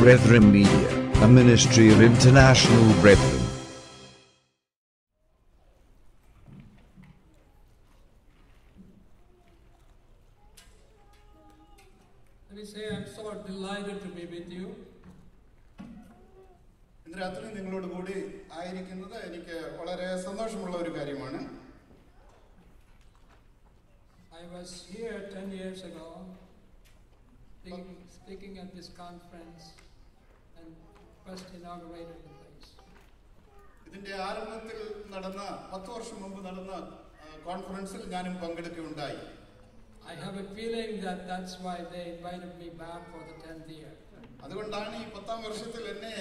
Brethren Media, a ministry of international brethren. Let me say, I'm so delighted to be with you. ഇന്ന് രാത്രി നിങ്ങളോട് കൂടി ആയിരിക്കുന്നത് എനിക്ക് വളരെ സന്തോഷമുള്ള ഒരു കാര്യമാണ് I was here 10 years ago, speaking, speaking at this conference, and ഇതിന്റെ ആരംഭത്തിൽ നടന്ന പത്ത് വർഷം മുമ്പ് നടന്ന കോൺഫറൻസിൽ ഞാനും പങ്കെടുക്കുകയുണ്ടായി I have a feeling that that's why they invited me back for the 10th year. അതുകൊണ്ടാണ് ഈ പത്താം വർഷത്തിൽ എന്നെ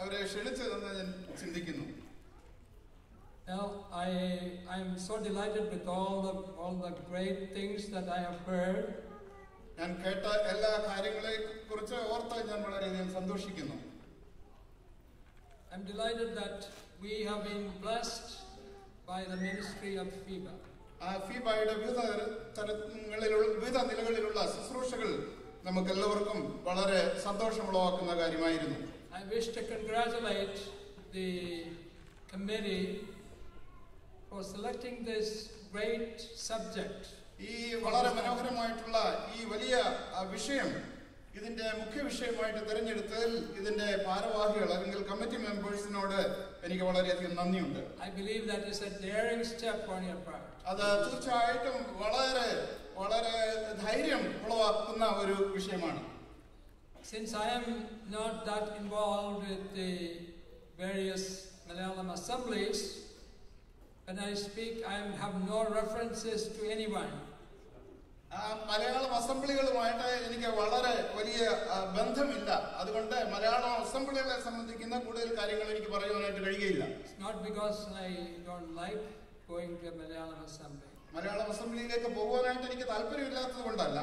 അവരെ ക്ഷണിച്ചതെന്ന് ഞാൻ ചിന്തിക്കുന്നു. Now I I am so delighted with all the all the great things that I have heard. ഞാൻ കേട്ട എല്ലാ കാര്യങ്ങളെക്കുറിച്ച് ഓർത്ത് ഞാൻ വളരെയധികം സന്തോഷിക്കുന്നു. I'm delighted that we have been blessed by the ministry of FIBA. ഫീബായുടെ വിവിധ തരങ്ങളിലുള്ള വിവിധ നിലകളിലുള്ള ശുശ്രൂഷകൾ നമുക്ക് എല്ലാവർക്കും വളരെ സന്തോഷമുളവാക്കുന്ന കാര്യമായിരുന്നു I wish to congratulate the committee for selecting this great subject. ഈ വളരെ മനോഹരമായിട്ടുള്ള ഈ വലിയ വിഷയം ഇതിന്റെ മുഖ്യ വിഷയമായിട്ട് തിരഞ്ഞെടുത്തതിൽ ഇതിന്റെ ഭാരവാഹികൾ അല്ലെങ്കിൽ കമ്മിറ്റി മെമ്പേഴ്സിനോട് എനിക്ക് വളരെയധികം നന്ദിയുണ്ട് I believe that is a daring step on your part. അത് തീർച്ചയായിട്ടും വളരെ വളരെ ധൈര്യം ഉളവാക്കുന്ന ഒരു വിഷയമാണ് Since I am not that involved with the various Malayalam assemblies, when I speak, I have no references to anyone. Malayalam അസംബ്ലികളുമായിട്ട് എനിക്ക് വളരെ വലിയ ബന്ധമില്ല അതുകൊണ്ട് മലയാളം അസംബ്ലികളെ സംബന്ധിക്കുന്ന കൂടുതൽ കാര്യങ്ങൾ എനിക്ക് പറയുവാനായിട്ട് കഴിയുകയില്ല not because I I don't going to to assembly Malayalam assembly. Malayalam അസംബ്ലിയിലേക്ക് പോകുവാനായിട്ട് എനിക്ക് താല്പര്യമില്ലാത്തത് കൊണ്ടല്ല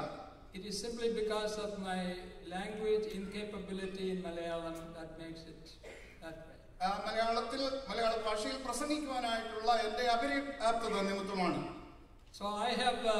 It is simply because of my language incapability in Malayalam that makes it that way. മലയാളത്തിൽ മലയാള ഭാഷയിൽ പ്രസംഗിക്കുവാനായിട്ടുള്ള എന്റെ അപര്യാപ്തത നിമിത്തമാണ് So I have uh,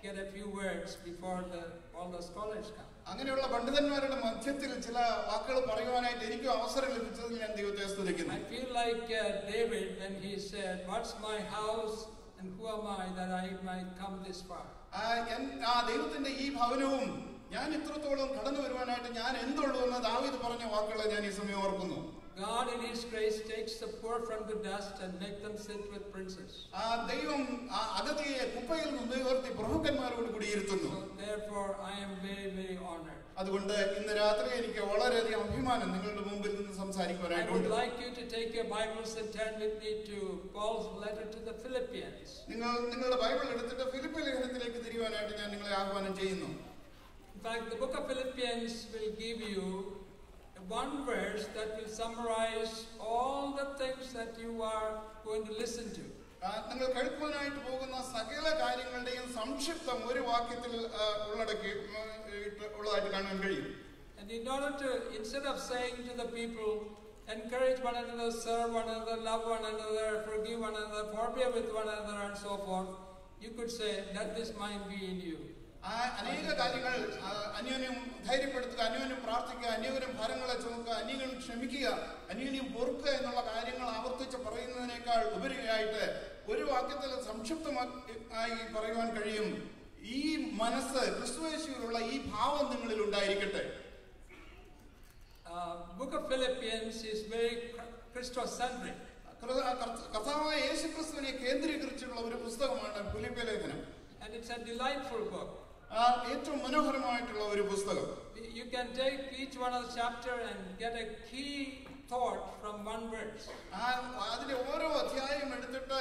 get a few words before the, all the scholars come. അങ്ങനെയുള്ള പണ്ഡിതന്മാരുടെ മധ്യത്തിൽ ചില വാക്കുകൾ പറയുവാനായിട്ട് എനിക്കും അവസരം ലഭിച്ചതിൽ ഞാൻ ദൈവത്തെ സ്തുതിക്കുന്നു I feel like uh, David when he said, What's my house and who am I that I might come this far? ആ, എൻ- ആ ദൈവത്തിന്റെ ഈ ഭവനവും ഞാൻ ഇത്രത്തോളം കടന്നു വരുവാനായിട്ട് ഞാൻ എന്തുള്ളൂ എന്ന് ദാവീദ് പറഞ്ഞ വാക്കുകളെ ഞാൻ ഈ സമയം ഓർക്കുന്നു God in His grace takes the poor from the dust and make them sit with princes. ആ ദൈവം ആ അഗതിയെ കുപ്പയിൽ നിന്ന് ഉയർത്തി പ്രഭുക്കന്മാരോട് കൂടിയിരുത്തുന്നു So therefore I am very, very honored. അതുകൊണ്ട് ഇന്ന് രാത്രി എനിക്ക് വളരെയധികം അഭിമാനം നിങ്ങളുടെ മുമ്പിൽ നിന്ന് I would സംസാരിക്കുവാനായിട്ടുണ്ട് like you to take your Bibles and turn with me to Paul's letter to the Philippians. നിങ്ങൾ നിങ്ങളുടെ ബൈബിൾ എടുത്തിട്ട് ഫിലിപ്പ് ലേഖനത്തിലേക്ക് തിരിയുവാനായിട്ട് ഞാൻ നിങ്ങളെ ആഹ്വാനം ചെയ്യുന്നു In fact, the book of Philippians will give you one verse that will summarize all the things that you are going to listen to. ആ, നിങ്ങൾ കേൾക്കുവാനായിട്ട് പോകുന്ന സകല കാര്യങ്ങളുടെയും സംക്ഷിപ്തം ഒരു വാക്യത്തിൽ ആ, ഉള്ളടക്കി ഉം, ഇട്ട് ഉള്ളതായിട്ട് കാണാൻ കഴിയും And in order to, instead of saying to the people, encourage one another, serve one another, love one another, forgive one another, forbear with one another, and so forth, you could say, let this mind be in you. ആ അനേക കാര്യങ്ങൾ അന്യോന്യം ധൈര്യപ്പെടുത്തുക അന്യോന്യം പ്രാർത്ഥിക്കുക അന്യോന്യം ഭാരങ്ങളെ ചുമക്കുക അന്യോന്യം ക്ഷമിക്കുക അന്യോന്യം പൊറുക്കുക എന്നുള്ള കാര്യങ്ങൾ ആവർത്തിച്ച് പറയുന്നതിനേക്കാൾ ഉപരിയായിട്ട് ഒരു വാക്യത്തിൽ സംക്ഷിപ്തമായി പറയുവാൻ കഴിയും ഈ മനസ്സ് ക്രിസ്തുവേശുവിലുള്ള ഈ ഭാവം നിങ്ങളിൽ ഉണ്ടായിരിക്കട്ടെ Uh, book of Philippians is very Christocentric. കർത്ത- കർത്ത- കർത്താവായ യേശു ക്രിസ്തുവിനെ കേന്ദ്രീകരിച്ചുള്ള ഒരു പുസ്തകമാണ് ഫിലിപ്പിയ ലേഖനം And it's a delightful book. ഏറ്റവും മനോഹരമായിട്ടുള്ള ഒരു പുസ്തകം You can take each one of the chapter and get a key thought from one verse. അതിന്റെ ഓരോ അധ്യായം എടുത്തിട്ട്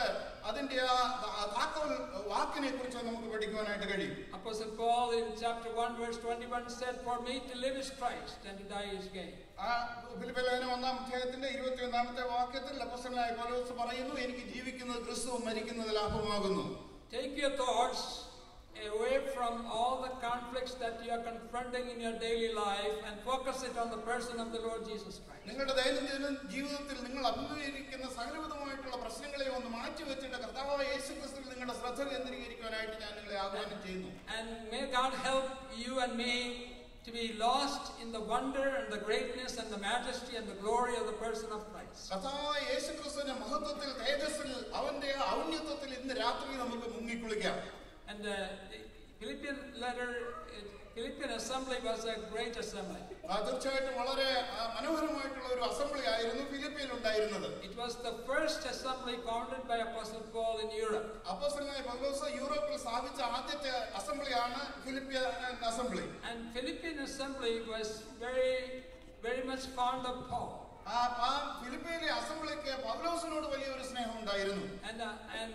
അതിന്റെ ആ താക്കോൽ വാക്കിനെ കുറിച്ച് നമുക്ക് പഠിക്കുവാനായിട്ട് കഴിയും Apostle Paul in chapter 1 verse 21 said, For me to live is Christ and to die is gain. ആ ഫിലിപ്പിയ ലേഖനം ഒന്നാം അധ്യായത്തിന്റെ ഇരുപത്തി ഒന്നാമത്തെ വാക്യത്തിൽ അപ്പസ്തലനായ പൗലോസ് പറയുന്നു എനിക്ക് ജീവിക്കുന്നത് ക്രിസ്തുവും മരിക്കുന്നത് ലാഭമാകുന്നു Take your thoughts away from all the conflicts that you are confronting in your daily life and focus it on the person of the Lord Jesus Christ. നിങ്ങളുടെ ദൈനംദിന ജീവിതത്തിൽ നിങ്ങൾ അഭിമുഖീകരിക്കുന്ന സകലവിധമായിട്ടുള്ള പ്രശ്നങ്ങളെ ഒന്ന് മാറ്റി വെച്ചിട്ട് കർത്താവായ യേശു ക്രിസ്തുവിൽ നിങ്ങളുടെ ശ്രദ്ധ കേന്ദ്രീകരിക്കുവാനായിട്ട് ഞാൻ നിങ്ങളെ ആഹ്വാനം ചെയ്യുന്നു And may God help you and me to be lost in the wonder and the greatness and the majesty and the glory of the person of Christ. കർത്താവായ യേശു ക്രിസ്തുവിന്റെ മഹത്വത്തിൽ തേജസ്സിൽ അവന്റെ ഔന്നത്യത്തിൽ ഇന്ന് രാത്രി നമുക്ക് മുങ്ങിക്കുളിക്കാം And uh, the Philippian letter, uh, Philippian assembly was a great assembly. ആ, തീർച്ചയായിട്ടും വളരെ ആ, മനോഹരമായിട്ടുള്ള ഒരു അസംബ്ലി ആയിരുന്നു ഫിലിപ്പിയിൽ ഉണ്ടായിരുന്നത് It was the first assembly founded by Apostle Paul in Europe. അപ്പോസ്തലനായ പൗലോസ് യൂറോപ്പിൽ സ്ഥാപിച്ച ആദ്യത്തെ അസംബ്ലിയാണ് Philippian assembly And Philippian assembly was very, very much fond of Paul. ആ ആ ഫിലിപ്പിയിലെ അസംബ്ലിക്ക് പൗലോസിനോട് വലിയൊരു സ്നേഹം ഉണ്ടായിരുന്നു And, uh, and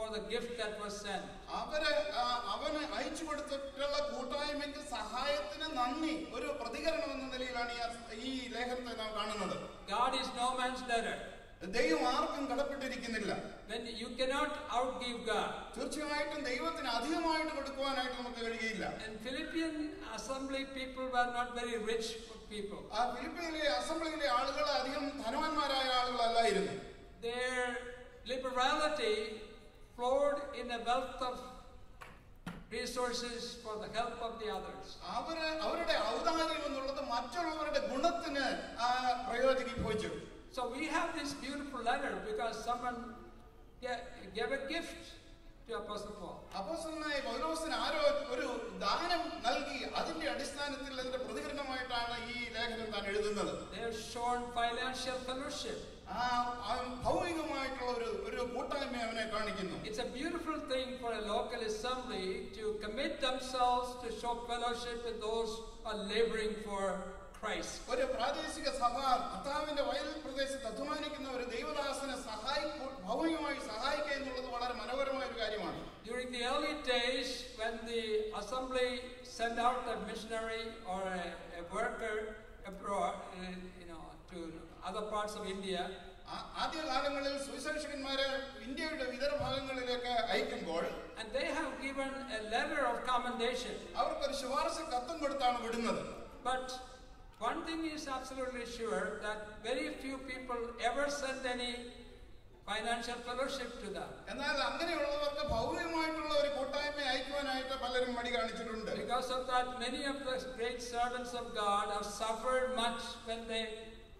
for the gift that was sent. അവരെ അവന് അയച്ചു കൊടുത്തിട്ടുള്ള കൂട്ടായ്മയ്ക്ക് സഹായത്തിന് നന്ദി ഒരു പ്രതികരണം എന്ന നിലയിലാണ് ഈ ലേഖനത്തെ നാം കാണുന്നത് God is no man's debtor. ദൈവം ആർക്കും കടപ്പെട്ടിരിക്കുന്നില്ല When you cannot outgive God. തീർച്ചയായിട്ടും ദൈവത്തിന് അധികമായിട്ട് കൊടുക്കുവാനായിട്ട് നമുക്ക് കഴിയില്ല And Philippian assembly people were not very rich people. ആ ഫിലിപ്പീനിലെ അസംബ്ലിയിലെ ആളുകൾ അധികം ധനവാന്മാരായ ആളുകളല്ലായിരുന്നു Their liberality flowed in a wealth of resources for the help of the others. അവര് അവരുടെ ഔദാര്യം എന്നുള്ളത് മറ്റുള്ളവരുടെ ഗുണത്തിന് ആ, പ്രയോജനീഭവിച്ചു So we have this beautiful letter because someone ga- gave a gift to Apostle Paul. അപ്പോസ്തലനായ പൗലോസിന് ആരോ ഒരു ദാനം നൽകി അതിന്റെ അടിസ്ഥാനത്തിൽ അതിന്റെ പ്രതികരണമായിട്ടാണ് ഈ ലേഖനം താൻ എഴുതുന്നത് They have shown financial fellowship. ആ ആ ഭൗമികമായിട്ടുള്ള ഒരു ഒരു കൂട്ടായ്മ അവനെ കാണിക്കുന്നു It's a beautiful thing for a local assembly to commit themselves to show fellowship with those who are laboring for Christ. ഒരു പ്രാദേശിക സഭ കർത്താവിന്റെ വയൽ പ്രദേശത്ത് അധ്വാനിക്കുന്ന ഒരു ദൈവദാസനെ സഹായിക്കൂ ഭൗമികമായി സഹായിക്കുക എന്നുള്ളത് വളരെ മനോഹരമായ ഒരു കാര്യമാണ് During the early days, when the assembly sent out a missionary or a, a worker abroad, uh, you know, to other parts of India, ആ- ആദ്യകാലങ്ങളിൽ സുവിശേഷകന്മാരെ ഇന്ത്യയുടെ ഇതര ഭാഗങ്ങളിലേക്ക് അയക്കുമ്പോൾ and they have given a letter of commendation. അവർക്കൊരു ശുപാർശ കത്തും കൊടുത്താണ് വിടുന്നത് But one thing is absolutely sure that very few people ever send any financial fellowship to them. എന്നാൽ അങ്ങനെയുള്ളവർക്ക് ഭൗതികമായിട്ടുള്ള ഒരു കൂട്ടായ്മ അയക്കുവാനായിട്ട് പലരും മടി കാണിച്ചിട്ടുണ്ട് Because of that, many of the great servants of God have suffered much when they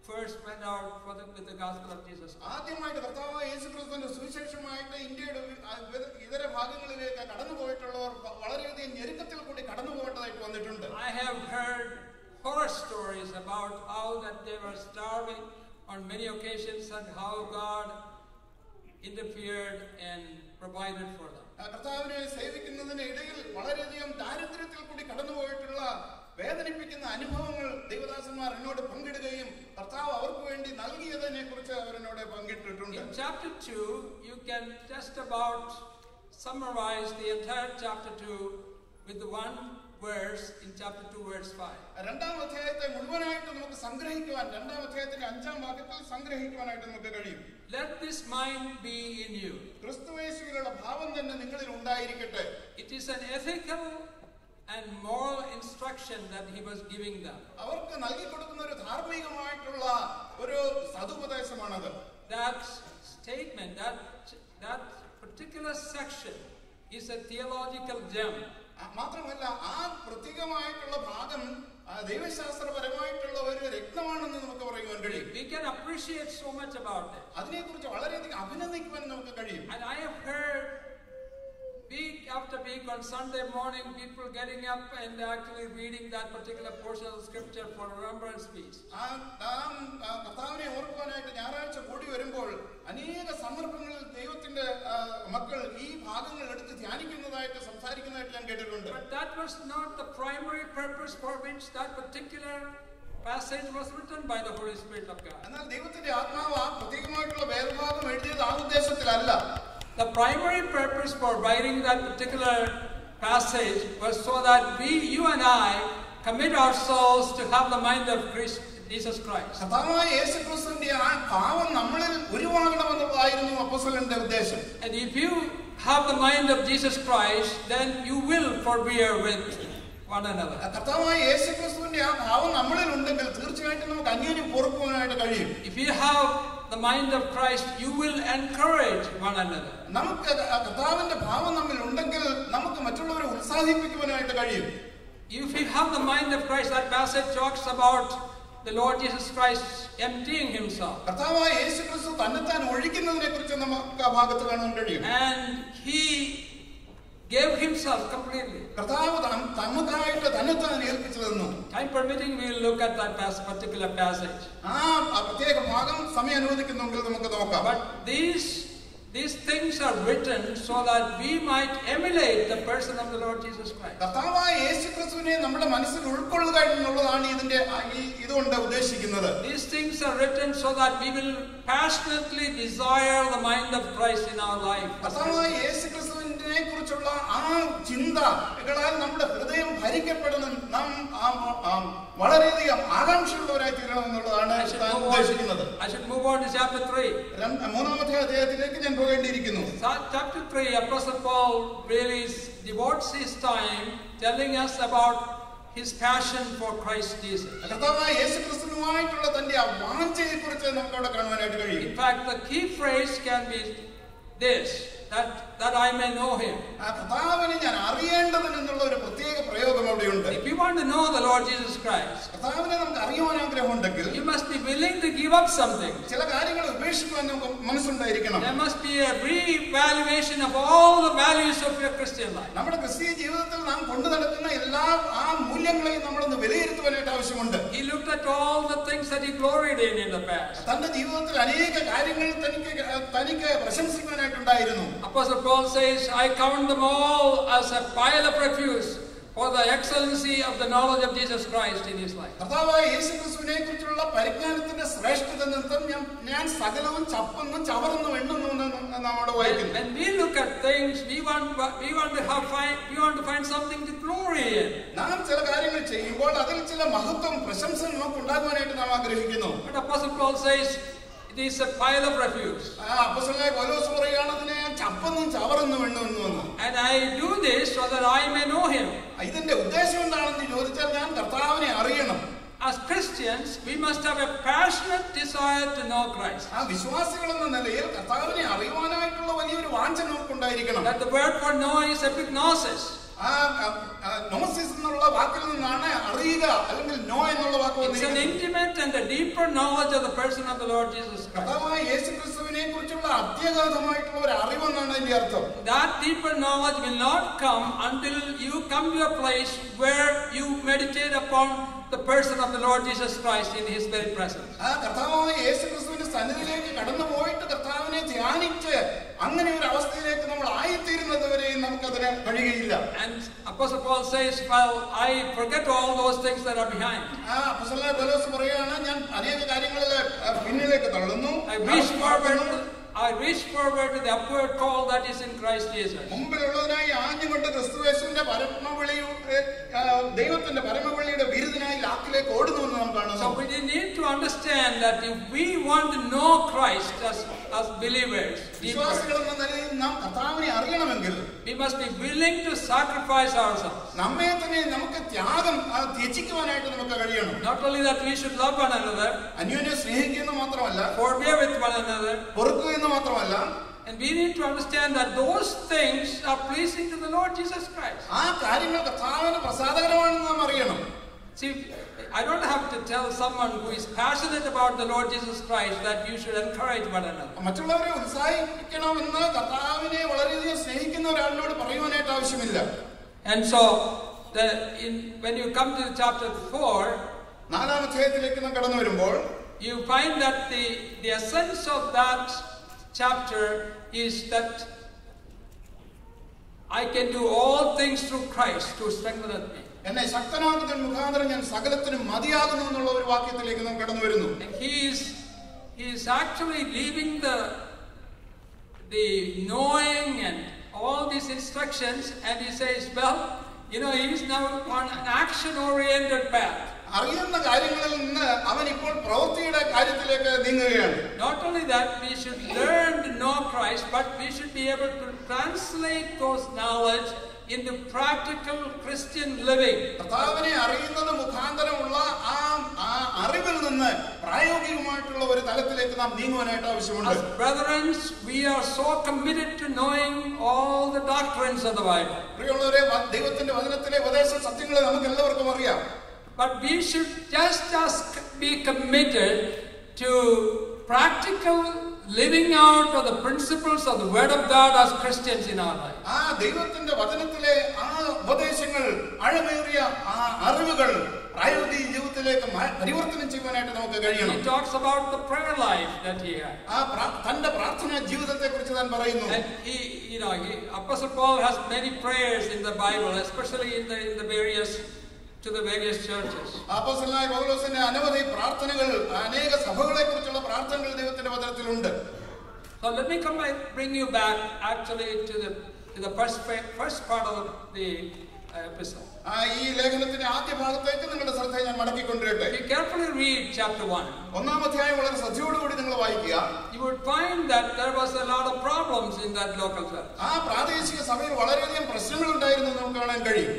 first went out for the, with the gospel of Jesus Christ. ആദ്യമായിട്ട് കർത്താവായ യേശു ക്രിസ്തുവിന്റെ സുവിശേഷമായിട്ട് ഇന്ത്യയുടെ വി- ആ വിത- ഇതര ഭാഗങ്ങളിലേക്ക് കടന്നു പോയിട്ടുള്ളവർ വ- വളരെയധികം ഞെരുക്കത്തിൽ കൂടി കടന്നു പോകേണ്ടതായിട്ട് വന്നിട്ടുണ്ട് I have heard horror stories about how that they were starving on many occasions and how God interfered and provided for them. ആ കർത്താവിനെ സേവിക്കുന്നതിന് ഇടയിൽ വളരെയധികം ദാരിദ്ര്യത്തിൽ കൂടി കടന്നുപോയിട്ടുള്ള വേദനിപ്പിക്കുന്ന അനുഭവങ്ങൾ ദൈവദാസന്മാർ എന്നോട് പങ്കിടുകയും കർത്താവ് അവർക്ക് വേണ്ടി നൽകിയതിനെ കുറിച്ച് അവരെന്നോട് പങ്കിട്ടിട്ടുണ്ട് In chapter 2, you can just about summarize the entire chapter 2 with the one verse in chapter 2, verse 5. രണ്ടാം അധ്യായത്തെ മുഴുവനായിട്ട് നമുക്ക് സംഗ്രഹിക്കുവാൻ രണ്ടാം അധ്യായത്തിന്റെ അഞ്ചാം വാക്യത്തിൽ സംഗ്രഹിക്കുവാനായിട്ട് നമുക്ക് കഴിയും Let this mind be in you. ക്രിസ്തുവേശുവിലുള്ള ഭാവം തന്നെ നിങ്ങളിൽ ഉണ്ടായിരിക്കട്ടെ It is an ethical and moral instruction that he was giving them. അവർക്ക് നൽകി കൊടുക്കുന്ന ഒരു ധാർമ്മികമായിട്ടുള്ള ഒരു സതുപദേശമാണത് That statement, that, that particular section is a theological gem. mathramalla മാത്രമല്ല ആ പ്രത്യേകമായിട്ടുള്ള ഭാഗം ദൈവശാസ്ത്രപരമായിട്ടുള്ള ഒരു രക്തമാണെന്ന് നമുക്ക് പറയുവാൻ കഴിയും We can appreciate so much about it. അതിനെക്കുറിച്ച് വളരെയധികം അഭിനന്ദിക്കുവാൻ നമുക്ക് കഴിയും And I have heard week after week on Sunday morning, people getting up and actually reading that particular portion of the scripture for remembrance feast. ആ നാം ആ, കർത്താവിനെ ഓർക്കുവാനായിട്ട് ഞായറാഴ്ച കൂടി വരുമ്പോൾ അനേക സന്ദർഭങ്ങളിൽ ദൈവത്തിന്റെ ആ, മക്കൾ ഈ ഭാഗങ്ങൾ എടുത്ത് ധ്യാനിക്കുന്നതായിട്ട് സംസാരിക്കുന്നതായിട്ട് ഞാൻ കേട്ടിട്ടുണ്ട് But that was not the primary purpose for which that particular passage was written by the Holy Spirit of God. എന്നാൽ ദൈവത്തിന്റെ ആത്മാവ് ആ പ്രത്യേകമായിട്ടുള്ള വേദഭാഗം എഴുതിയത് ആ ഉദ്ദേശത്തിലല്ല The primary purpose for writing that particular passage was so that we, you and I, commit ourselves to have the mind of Christ, Jesus Christ. And if you have the mind of Jesus Christ, then you will forbear with one another. If you have the mind of Christ, you will encourage one another. നമുക്ക് ആ കർത്താവിന്റെ ഭാവം നമ്മിൽ ഉണ്ടെങ്കിൽ നമുക്ക് മറ്റുള്ളവരെ ഉത്സാഹിപ്പിക്കുവാനായിട്ട് കഴിയും If we have the mind of Christ, that passage talks about the Lord Jesus Christ emptying himself. കർത്താവായ യേശു ക്രിസ്തു തന്നെത്താൻ ഒഴിക്കുന്നതിനെ കുറിച്ച് നമുക്ക് ആ ഭാഗത്ത് കാണാൻ കഴിയും And he gave himself completely. കർത്താവ് തമക്കായിട്ട് തന്നെത്താൻ ഏൽപ്പിച്ചു തന്നു Time permitting, we will look at that passage, particular passage. ആ പ്രത്യേക ഭാഗം സമയം അനുവദിക്കുന്നെങ്കിൽ നമുക്ക് നോക്കാം But these, these things are written so that we might emulate the person of the Lord Jesus Christ. കർത്താവായ യേശു ക്രിസ്തുവിനെ നമ്മുടെ മനസ്സിൽ ഉൾക്കൊള്ളുക എന്നുള്ളതാണ് ഇതിന്റെ ആ ഈ ഇതുകൊണ്ട് ഉദ്ദേശിക്കുന്നത് These things are written so that we will passionately desire the mind of Christ in our life. കർത്താവായ യേശു ക്രിസ്തുവിനെ കുറിച്ചുള്ള ആ ചിന്തകളാൽ നമ്മുടെ ഹൃദയം ഭരിക്കപ്പെടുന്ന നാം വളരെയധികം ആകാംക്ഷയുള്ളവരായി തീരണം എന്നുള്ളതാണ് ഉദ്ദേശിക്കുന്നത് on, I should move on to chapter 3. രണ്ട്- മൂന്നാമത്തെ അധ്യായത്തിലേക്ക് ഞാൻ പോകേണ്ടിയിരിക്കുന്നു. Cha- Chapter 3, Apostle Paul really devotes his time telling us about his passion for Christ Jesus. In fact, the key phrase can be this. That, that I may know him. ആ കർത്താവിനെ ഞാൻ അറിയേണ്ടതിന് എന്നുള്ള ഒരു പ്രത്യേക പ്രയോഗം അവിടെയുണ്ട് If you want to know the Lord Jesus Christ, കർത്താവിനെ നമുക്ക് അറിയുവാൻ ആഗ്രഹമുണ്ടെങ്കിൽ you must be willing to give up something. ചില കാര്യങ്ങൾ ഉപേക്ഷിക്കുവാൻ നമുക്ക് മനസ്സുണ്ടായിരിക്കണം There must be a re-evaluation of all the values of your Christian life. നമ്മുടെ ക്രിസ്തീയ ജീവിതത്തിൽ നാം കൊണ്ടു നടക്കുന്ന എല്ലാ ആ മൂല്യങ്ങളെയും നമ്മളൊന്ന് വിലയിരുത്തുവാനായിട്ട് ആവശ്യമുണ്ട് He looked at all the things that he gloried in in the past. തന്റെ ജീവിതത്തിൽ അനേക കാര്യങ്ങൾ തനിക്ക് തനിക്ക് പ്രശംസിക്കുവാനായിട്ടുണ്ടായിരുന്നു Apostle Paul says, I count them all as a pile of refuse For the excellency of the knowledge of Jesus Christ in his life. കർത്താവായ യേശു ക്രിസ്തുവിനെ കുറിച്ചുള്ള പരിജ്ഞാനത്തിന്റെ ശ്രേഷ്ഠത നിമിത്തം ഞാൻ ഞാൻ സകലവും ചപ്പെന്നും ചവറെന്നും എണ്ണുന്നു നമ്മോട് When, വായിക്കുന്നു when we look at things, we want, we want to have find, we want to find something to glory in. നാം ചില കാര്യങ്ങൾ ചെയ്യുമ്പോൾ അതിൽ ചില മഹത്വം പ്രശംസ നമുക്ക് ഉണ്ടാകുവാനായിട്ട് നാം ആഗ്രഹിക്കുന്നു But Apostle Paul says, it is a pile of refuse. ആ അപ്പസ്വലായ പൗലോസ് പറയുകയാണ് അതിനെ ഞാൻ ചപ്പെന്നും ചവറെന്നും എണ്ണുന്നു എന്ന് And I do this so that I may know him. ഇതിന്റെ ഉദ്ദേശം എന്താണെന്ന് ചോദിച്ചാൽ ഞാൻ കർത്താവിനെ അറിയണം As Christians, we must have a passionate desire to know Christ. ആ വിശ്വാസികൾ എന്ന നിലയിൽ കർത്താവിനെ അറിയുവാനായിട്ടുള്ള വലിയൊരു വാഞ്ച നമുക്കുണ്ടായിരിക്കണം That the word for know is epignosis. ആ നോസിസ് എന്നുള്ള വാക്കിൽ നിന്നാണ് അറിയുക അല്ലെങ്കിൽ നോ എന്നുള്ള വാക്ക് It's an വന്നിരിക്കുന്നത് intimate and a deeper knowledge of the person of the Lord Jesus Christ. കർത്താവായ യേശു ക്രിസ്തുവിനെ കുറിച്ചുള്ള അത്യഗാധമായിട്ടുള്ള ഒരു അറിവെന്നാണ് അതിന്റെ അർത്ഥം That deeper knowledge will not come until you come to a place where you meditate upon the person of the Lord Jesus Christ in His very presence. ആ കർത്താവായ യേശുക്രിസ്തുവിന്റെ സന്നിധിയിലേക്ക് കടന്നു പോയിട്ട് കർത്താവിനെ ധ്യാനിച്ച് അങ്ങനെ ഒരു അവസ്ഥയിലേക്ക് നമ്മൾ ആയിത്തീരുന്നത് വരെയും നമുക്കതിന് കഴിയുകയില്ല And Apostle Paul says, Well, I forget all those things that are behind. ആ അപ്പോസ്തലൻ പൗലോസ് ഞാൻ അനേക കാര്യങ്ങളിൽ പിന്നിലേക്ക് തള്ളുന്നു I wish forward. I reach forward to the upward call that is in Christ Jesus. മുമ്പിലുള്ളതിനായി ആഞ്ഞുകൊണ്ട് ക്രിസ്തുവേശുവിന്റെ പരമവിളിയുടെ ആ, ദൈവത്തിന്റെ പരമവിളിയുടെ വിരുദിനായി ലാക്കിലേക്ക് ഓടുന്നു എന്ന് നാം കാണുന്നു So we need to understand that if we want to know Christ as, as believers, deeper, വിശ്വാസികൾ എന്ന നിലയിൽ നാം കർത്താവിനെ അറിയണമെങ്കിൽ we must be willing to sacrifice ourselves. നമ്മെ തന്നെ നമുക്ക് ത്യാഗം ആ, ത്യജിക്കുവാനായിട്ട് നമുക്ക് കഴിയണം Not only that we should love one another, അന്യോന്യം സ്നേഹിക്കുന്ന മാത്രമല്ല forbear with one another, മാത്രമല്ല and we need to understand that those things are pleasing to the Lord Jesus Christ. ആ കാര്യങ്ങൾ കർത്താവിന് പ്രസാദകരമാണെന്ന് നാം അറിയണം See, I don't have to tell someone who is passionate about the Lord Jesus Christ that you should encourage one another. മറ്റുള്ളവരെ ഉത്സാഹിപ്പിക്കണമെന്ന് കർത്താവിനെ വളരെയധികം സ്നേഹിക്കുന്ന ഒരാളിനോട് പറയുവാനായിട്ട് ആവശ്യമില്ല And so, the, in, when you come to chapter 4, നാലാം അധ്യായത്തിലേക്ക് നാം കടന്നു വരുമ്പോൾ you find that the, the essence of that chapter is that I can do all things through Christ who strengtheneth me. എന്നെ ശക്തനാകുന്ന മുഖാന്തരം ഞാൻ സകലത്തിനും മതിയാകുന്നു എന്നുള്ള ഒരു വാക്യത്തിലേക്ക് നാം കടന്നു വരുന്നു And he is, he is actually leaving the, the knowing and all these instructions and he says, well, you know, he is now on an action-oriented path. അറിയുന്ന കാര്യങ്ങളിൽ നിന്ന് അവൻ ഇപ്പോൾ പ്രവൃത്തിയുടെ കാര്യത്തിലേക്ക് നീങ്ങുകയാണ് Not only that, we should learn to know Christ, but we should be able to translate those knowledge the practical Christian living. കർത്താവിനെ അറിയുന്നത് മുഖാന്തരമുള്ള ആ ആ അറിവിൽ നിന്ന് പ്രായോഗികമായിട്ടുള്ള ഒരു തലത്തിലേക്ക് നാം നീങ്ങുവാനായിട്ട് ആവശ്യമുണ്ട് As brethren, we are so committed to knowing all the doctrines of the Bible. പ്രിയമുള്ളവരെ ദൈവത്തിന്റെ വചനത്തിലെ ഉപദേശ സത്യങ്ങളെ നമുക്ക് എല്ലാവർക്കും അറിയാം But we should just as be committed to practical living out of the principles of the Word of God as Christians in our life. ആ ദൈവത്തിന്റെ വചനത്തിലെ ആ ഉപദേശങ്ങൾ ആഴമേറിയ ആ അറിവുകൾ പ്രായോഗിക ജീവിതത്തിലേക്ക് മ- പരിവർത്തനം ചെയ്യുവാനായിട്ട് നമുക്ക് കഴിയണം He talks about the prayer life that he had. ആ പ്രാ- തന്റെ പ്രാർത്ഥനാ ജീവിതത്തെ കുറിച്ച് താൻ പറയുന്നു And he, you know, he, Apostle Paul has many prayers in the Bible, especially in the in the various to the various churches. അപ്പോസ്തലനായ പൗലോസിന്റെ അനവധി പ്രാർത്ഥനകൾ അനേക സഭകളെ കുറിച്ചുള്ള പ്രാർത്ഥനകൾ ദൈവത്തിന്റെ വചനത്തിലുണ്ട് So let me come and bring you back actually to the to the first first part of the uh, episode. ആ ഈ ലേഖനത്തിന്റെ ആദ്യ ഭാഗത്തേക്ക് നിങ്ങളുടെ ശ്രദ്ധ ഞാൻ മടക്കിക്കൊണ്ടിരട്ടെ If you carefully read chapter 1. ഒന്നാം അധ്യായം വളരെ ശ്രദ്ധയോടുകൂടി നിങ്ങൾ വായിക്കുക you would find that there was a lot of problems in that local church. ആ പ്രാദേശിക സഭയിൽ വളരെയധികം പ്രശ്നങ്ങൾ ഉണ്ടായിരുന്നു നമുക്ക് കാണാൻ കഴിയും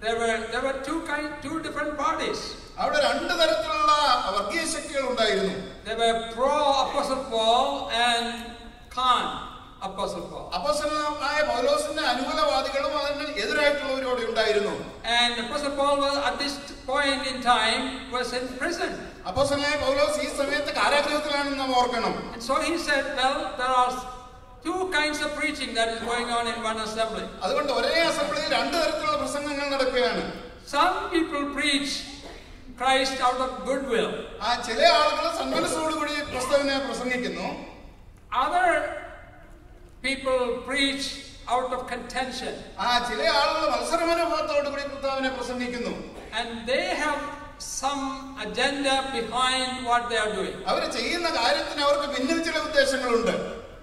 There were there were two kind two different parties. അവിടെ രണ്ട് തരത്തിലുള്ള വർഗീയ ശക്തികൾ ഉണ്ടായിരുന്നു There were pro Apostle Paul and con Apostle Paul. അപ്പോസ്തലനായ പൗലോസിന്റെ അനുകൂലവാദികളും അതിന് എതിരായിട്ടുള്ളവരും അവിടെ ഉണ്ടായിരുന്നു And Apostle Paul was at this point in time was in prison. അപ്പോസ്തലനായ പൗലോസ് ഈ സമയത്ത് കാരാഗ്രഹത്തിലാണെന്ന് നാം ഓർക്കണം And so he said, Well, there are two kinds of preaching that is going on in one assembly. അതുകൊണ്ട് ഒരേ അസംബ്ലിയിൽ രണ്ട് തരത്തിലുള്ള പ്രസംഗങ്ങൾ നടക്കുകയാണ് Some people preach Christ out of goodwill. ആ ചില ആളുകൾ സന്മനസ്സോടുകൂടി ക്രിസ്തുവിനെ പ്രസംഗിക്കുന്നു Other people preach out of contention. ആ ചില ആളുകൾ മത്സരമനോഭാവത്തോടുകൂടി കർത്താവിനെ പ്രസംഗിക്കുന്നു And they have some agenda behind what they are doing. അവർ ചെയ്യുന്ന കാര്യത്തിന് അവർക്ക് പിന്നിൽ ചില ഉദ്ദേശങ്ങളുണ്ട്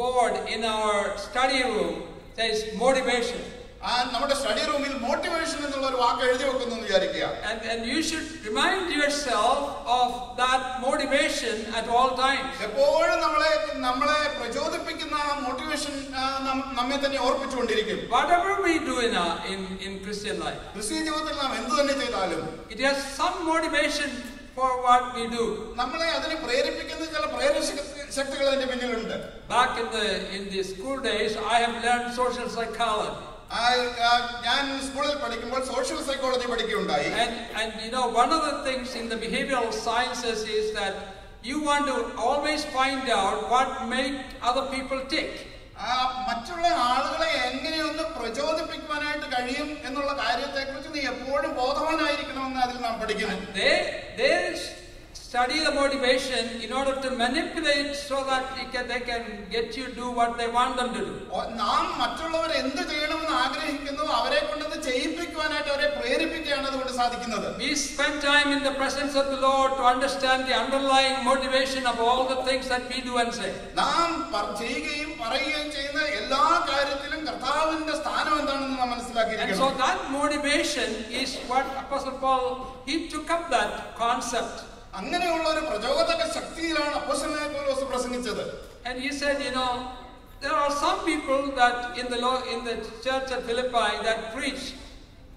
board in our study room says motivation. ആ നമ്മുടെ സ്റ്റഡി റൂമിൽ മോട്ടിവേഷൻ എന്നുള്ള ഒരു വാക്ക് എഴുതി വെക്കുന്നു എന്ന് വിചാരിക്കുക And, and you should remind yourself of that motivation at all times. എപ്പോഴും നമ്മളെ നമ്മളെ പ്രചോദിപ്പിക്കുന്ന ആ മോട്ടിവേഷൻ നമ്മെ തന്നെ ഓർപ്പിച്ചുകൊണ്ടിരിക്കും Whatever we do in, our, in, in Christian life, ക്രിസ്തീയ ജീവിതത്തിൽ നാം എന്ത് തന്നെ ചെയ്താലും it has some motivation for what we do. നമ്മളെ അതിനെ പ്രേരിപ്പിക്കുന്ന ചില ശക്തി- ശക്തികൾ അതിന്റെ പിന്നിലുണ്ട് Back in the in the school days, I have learned social psychology. ഞാൻ സ്കൂളിൽ പഠിക്കുമ്പോൾ സോഷ്യൽ സൈക്കോളജി പഠിക്കുകയുണ്ടായി And, and you know, one of the things in the behavioral sciences is that you want to always find out what make other people tick. മറ്റുള്ള ആളുകളെ എങ്ങനെയൊന്ന് പ്രചോദിപ്പിക്കുവാനായിട്ട് കഴിയും എന്നുള്ള കാര്യത്തെക്കുറിച്ച് നീ എപ്പോഴും ബോധവാനായിരിക്കണമെന്ന് അതിൽ നാം പഠിക്കുന്നു study the motivation in order to manipulate so that they can, they can get you to do what they want them to do. നാം മറ്റുള്ളവർ എന്ത് ചെയ്യണമെന്ന് ആഗ്രഹിക്കുന്നു അവരെ കൊണ്ടത് ചെയ്യിപ്പിക്കുവാനായിട്ട് അവരെ പ്രേരിപ്പിക്കുകയാണ് അതുകൊണ്ട് സാധിക്കുന്നത് We spend time in the presence of the Lord to understand the underlying motivation of all the things that we do and say. നാം പറയുകയും ചെയ്യുകയും പറയുകയും ചെയ്യുന്ന എല്ലാ കാര്യത്തിലും കർത്താവിന്റെ സ്ഥാനം എന്താണെന്ന് നാം And മനസ്സിലാക്കിയിരിക്കണം so that motivation is what Apostle Paul, he took up that concept. അങ്ങനെയുള്ള ഒരു പ്രചോദക ശക്തിയിലാണ് അപ്പോസ്തലനായ പൗലോസ് പ്രസംഗിച്ചത് And he said, you know, there are some people that in the law, in the church at Philippi that preach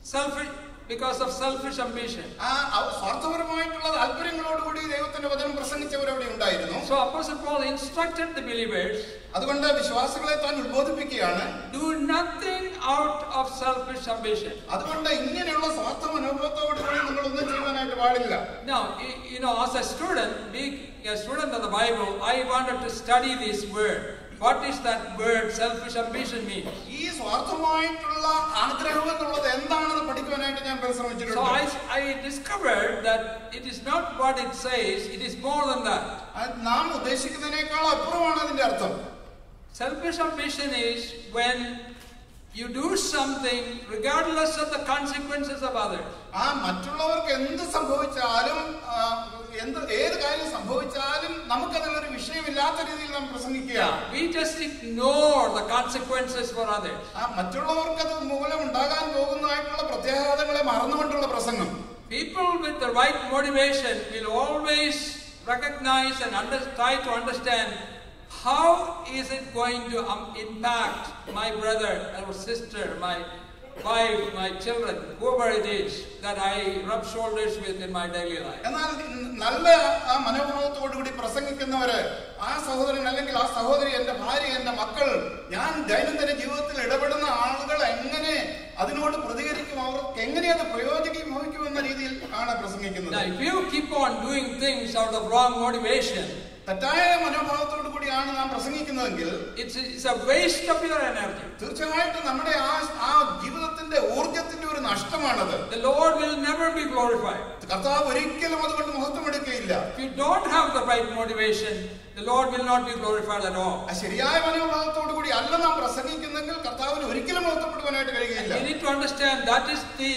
selfish because of selfish ambition. ആ അവ- സ്വാർത്ഥപരമായിട്ടുള്ള താല്പര്യങ്ങളോടുകൂടി ദൈവത്തിന്റെ വചനം പ്രസംഗിച്ചവരവിടെ ഉണ്ടായിരുന്നു So Apostle Paul instructed the believers, അതുകൊണ്ട് വിശ്വാസികളെ താൻ ഉത്ബോധിപ്പിക്കുകയാണ് do nothing out of selfish ambition. അതുകൊണ്ട് ഇങ്ങനെയുള്ള സ്വാർത്ഥ മനോഭാവത്തോടുകൂടി നിങ്ങൾ ഒന്നും ചെയ്യുവാനായിട്ട് പാടില്ല Now, y- you know, as a student, being a student of the Bible, I wanted to study this word. What is that word selfish ambition mean? ഈ സ്വാർത്ഥമായിട്ടുള്ള ആഗ്രഹം എന്നുള്ളത് എന്താണെന്ന് പഠിക്കാനായിട്ട് ഞാൻ So പരിശ്രമിച്ചിട്ടുണ്ട് I, I discovered that it is not what it says, it is more than that. അത് നാം ഉദ്ദേശിക്കുന്നതിനേക്കാൾ അപ്പുറമാണ് അതിന്റെ അർത്ഥം Selfish ambition is when you do something regardless of the consequences of others. ആ മറ്റുള്ളവർക്ക് എന്ത് സംഭവിച്ചാലും എന്ത് ഏത് കാര്യം സംഭവിച്ചാലും നമുക്കതിലൊരു വിഷയമില്ലാത്ത രീതിയിൽ നാം പ്രസംഗിക്കുക we just ignore the consequences for other ആ മറ്റുള്ളവർക്ക് അത് മൂലം ഉണ്ടാകാൻ പോകുന്നതായിട്ടുള്ള പ്രത്യാഘാതങ്ങളെ മറന്നുകൊണ്ടുള്ള പ്രസംഗം. People with the right motivation will always recognise and under try to understand how is it going to impact my brother our sister my wife, my children, whoever it is that I rub shoulders with in my daily life. എന്നാൽ നല്ല ആ മനോഭാവത്തോടു കൂടി പ്രസംഗിക്കുന്നവര് ആ സഹോദരൻ അല്ലെങ്കിൽ ആ സഹോദരി എന്റെ ഭാര്യ എന്റെ മക്കൾ ഞാൻ ദൈനംദിന ജീവിതത്തിൽ ഇടപെടുന്ന ആളുകൾ എങ്ങനെ അതിനോട് പ്രതികരിക്കും അവർക്ക് എങ്ങനെ അത് പ്രയോജനം ഭവിക്കും എന്ന രീതിയിൽ ആണ് പ്രസംഗിക്കുന്നത് Now, if you keep on doing things out of wrong motivation, തെറ്റായ മനോഭാവത്തോടു കൂടിയാണ് നാം പ്രസംഗിക്കുന്നതെങ്കിൽ it's, it's a waste of your തീർച്ചയായിട്ടും നമ്മുടെ ആ ആ ജീവിതത്തിന്റെ ഊർജത്തിന്റെ ഒരു നഷ്ടമാണത് The Lord will never be glorified. കർത്താവ് ഒരിക്കലും അതുകൊണ്ട് മഹത്വം എടുക്കുകയില്ല If you don't have the right motivation, the Lord will not be glorified at all. ശരിയായ മനോഭാവത്തോടു കൂടി അല്ല നാം പ്രസംഗിക്കുന്നെങ്കിൽ കർത്താവിന് ഒരിക്കലും മഹത്വപ്പെടുവാനായിട്ട് കഴിയുകയില്ല You need to understand that is the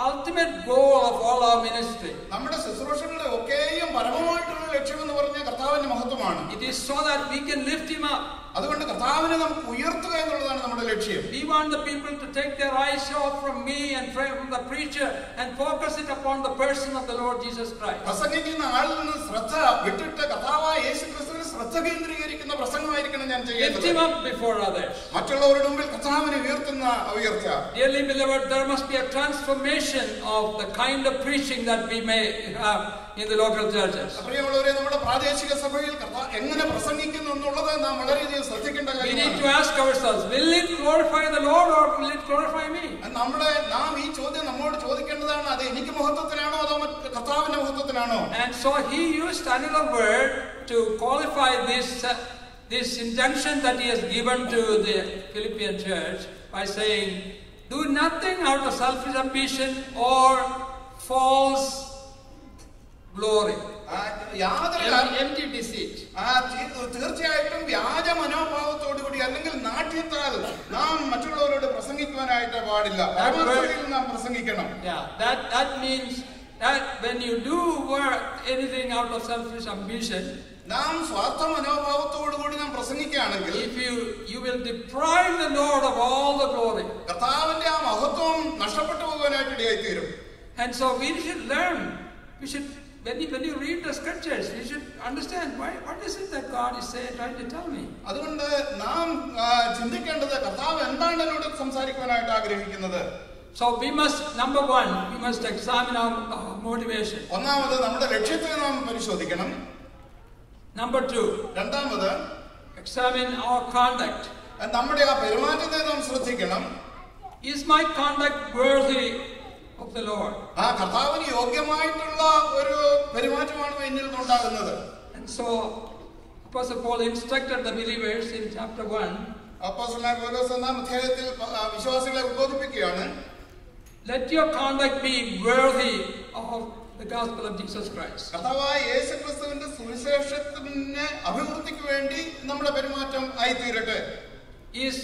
ultimate goal of all our ministry. നമ്മുടെ ശുശ്രൂഷകളുടെ ഒക്കെയും പരമമായിട്ടുള്ള ലക്ഷ്യം എന്ന് പറഞ്ഞ കർത്താവിന്റെ മഹത്വമാണ് It is so that we can lift him up. അതുകൊണ്ട് കർത്താവിനെ നമുക്ക് ഉയർത്തുക എന്നുള്ളതാണ് നമ്മുടെ ലക്ഷ്യം We want the people to take their eyes off from me and from the preacher and focus it upon the person of the Lord Jesus Christ. പ്രസംഗിക്കുന്ന ആളിൽ നിന്ന് ശ്രദ്ധ വിട്ടിട്ട് കർത്താവായ യേശു ക്രിസ്തുവിന് ശ്രദ്ധ കേന്ദ്രീകരിക്കുന്ന പ്രസംഗമായിരിക്കണം ഞാൻ Lift ചെയ്യേണ്ടത് him up before others. മറ്റുള്ളവരുടെ മുമ്പിൽ കർത്താവിനെ ഉയർത്തുന്ന ഉയർച്ച Dearly beloved, there must be a transformation of the kind of preaching that we may have in the local churches. പ്രിയമുള്ളവരെ നമ്മുടെ പ്രാദേശിക സഭയിൽ കർത്താവ് എങ്ങനെ പ്രസംഗിക്കുന്നു എന്നുള്ളത് നാം വളരെയധികം ശ്രദ്ധിക്കേണ്ട We need to കാര്യമാണ് ask ourselves, will it glorify the Lord or will it glorify me? നമ്മുടെ നാം ഈ ചോദ്യം നമ്മോട് ചോദിക്കേണ്ടതാണ് അത് എനിക്ക് മഹത്വത്തിനാണോ അതോ മറ്റ് കർത്താവിന്റെ മഹത്വത്തിനാണോ And so he used another word to qualify this, uh, this injunction that he has given to the Philippian church by saying, Do nothing out of selfish ambition or false glory, തീർച്ചയായിട്ടും വ്യാജ മനോഭാവത്തോടു കൂടി അല്ലെങ്കിൽ നാട്യത്താൽ നാം മറ്റുള്ളവരോട് പ്രസംഗിക്കുവാനായിട്ട് പാടില്ല നാം പ്രസംഗിക്കണം that, when you do work anything out of selfish ambition, നാം സ്വാർത്ഥ മനോഭാവത്തോടു കൂടി നാം പ്രസംഗിക്കുകയാണെങ്കിൽ if you you will deprive the Lord of all the glory. കർത്താവിന്റെ ആ മഹത്വം നഷ്ടപ്പെട്ടു പോകാനായിട്ട് ഇടയായിത്തീരും And so we should learn. We should, when you, when you read the scriptures, you should understand why, what is it that God is saying, trying to tell me. അതുകൊണ്ട് നാം ചിന്തിക്കേണ്ടത് കർത്താവ് എന്താണ് എന്നോട് സംസാരിക്കുവാനായിട്ട് ആഗ്രഹിക്കുന്നത് So we must, number one, we must examine our, our motivation. ഒന്നാമത് നമ്മുടെ ലക്ഷ്യത്തെ നാം പരിശോധിക്കണം Number two, രണ്ടാമത് examine our conduct. നമ്മുടെ ആ പെരുമാറ്റത്തെ നാം ശ്രദ്ധിക്കണം Is my conduct worthy of the Lord? ആ കർത്താവിന് യോഗ്യമായിട്ടുള്ള ഒരു പെരുമാറ്റമാണ് എന്നിൽ നിന്നുണ്ടാകുന്നത് And so, Apostle Paul instructed the believers in chapter 1 അപ്പോസ്തലനായ പൗലോസ് ഒന്നാം അധ്യായത്തിൽ പ- ആ, വിശ്വാസികളെ ഉദ്ബോധിപ്പിക്കുകയാണ് let your conduct be worthy of the gospel of Jesus Christ. കർത്താവായ യേശു ക്രിസ്തുവിന്റെ സുവിശേഷത്തിന് അഭിവൃദ്ധിക്ക് വേണ്ടി നമ്മുടെ പെരുമാറ്റം ആയിത്തീരട്ടെ Is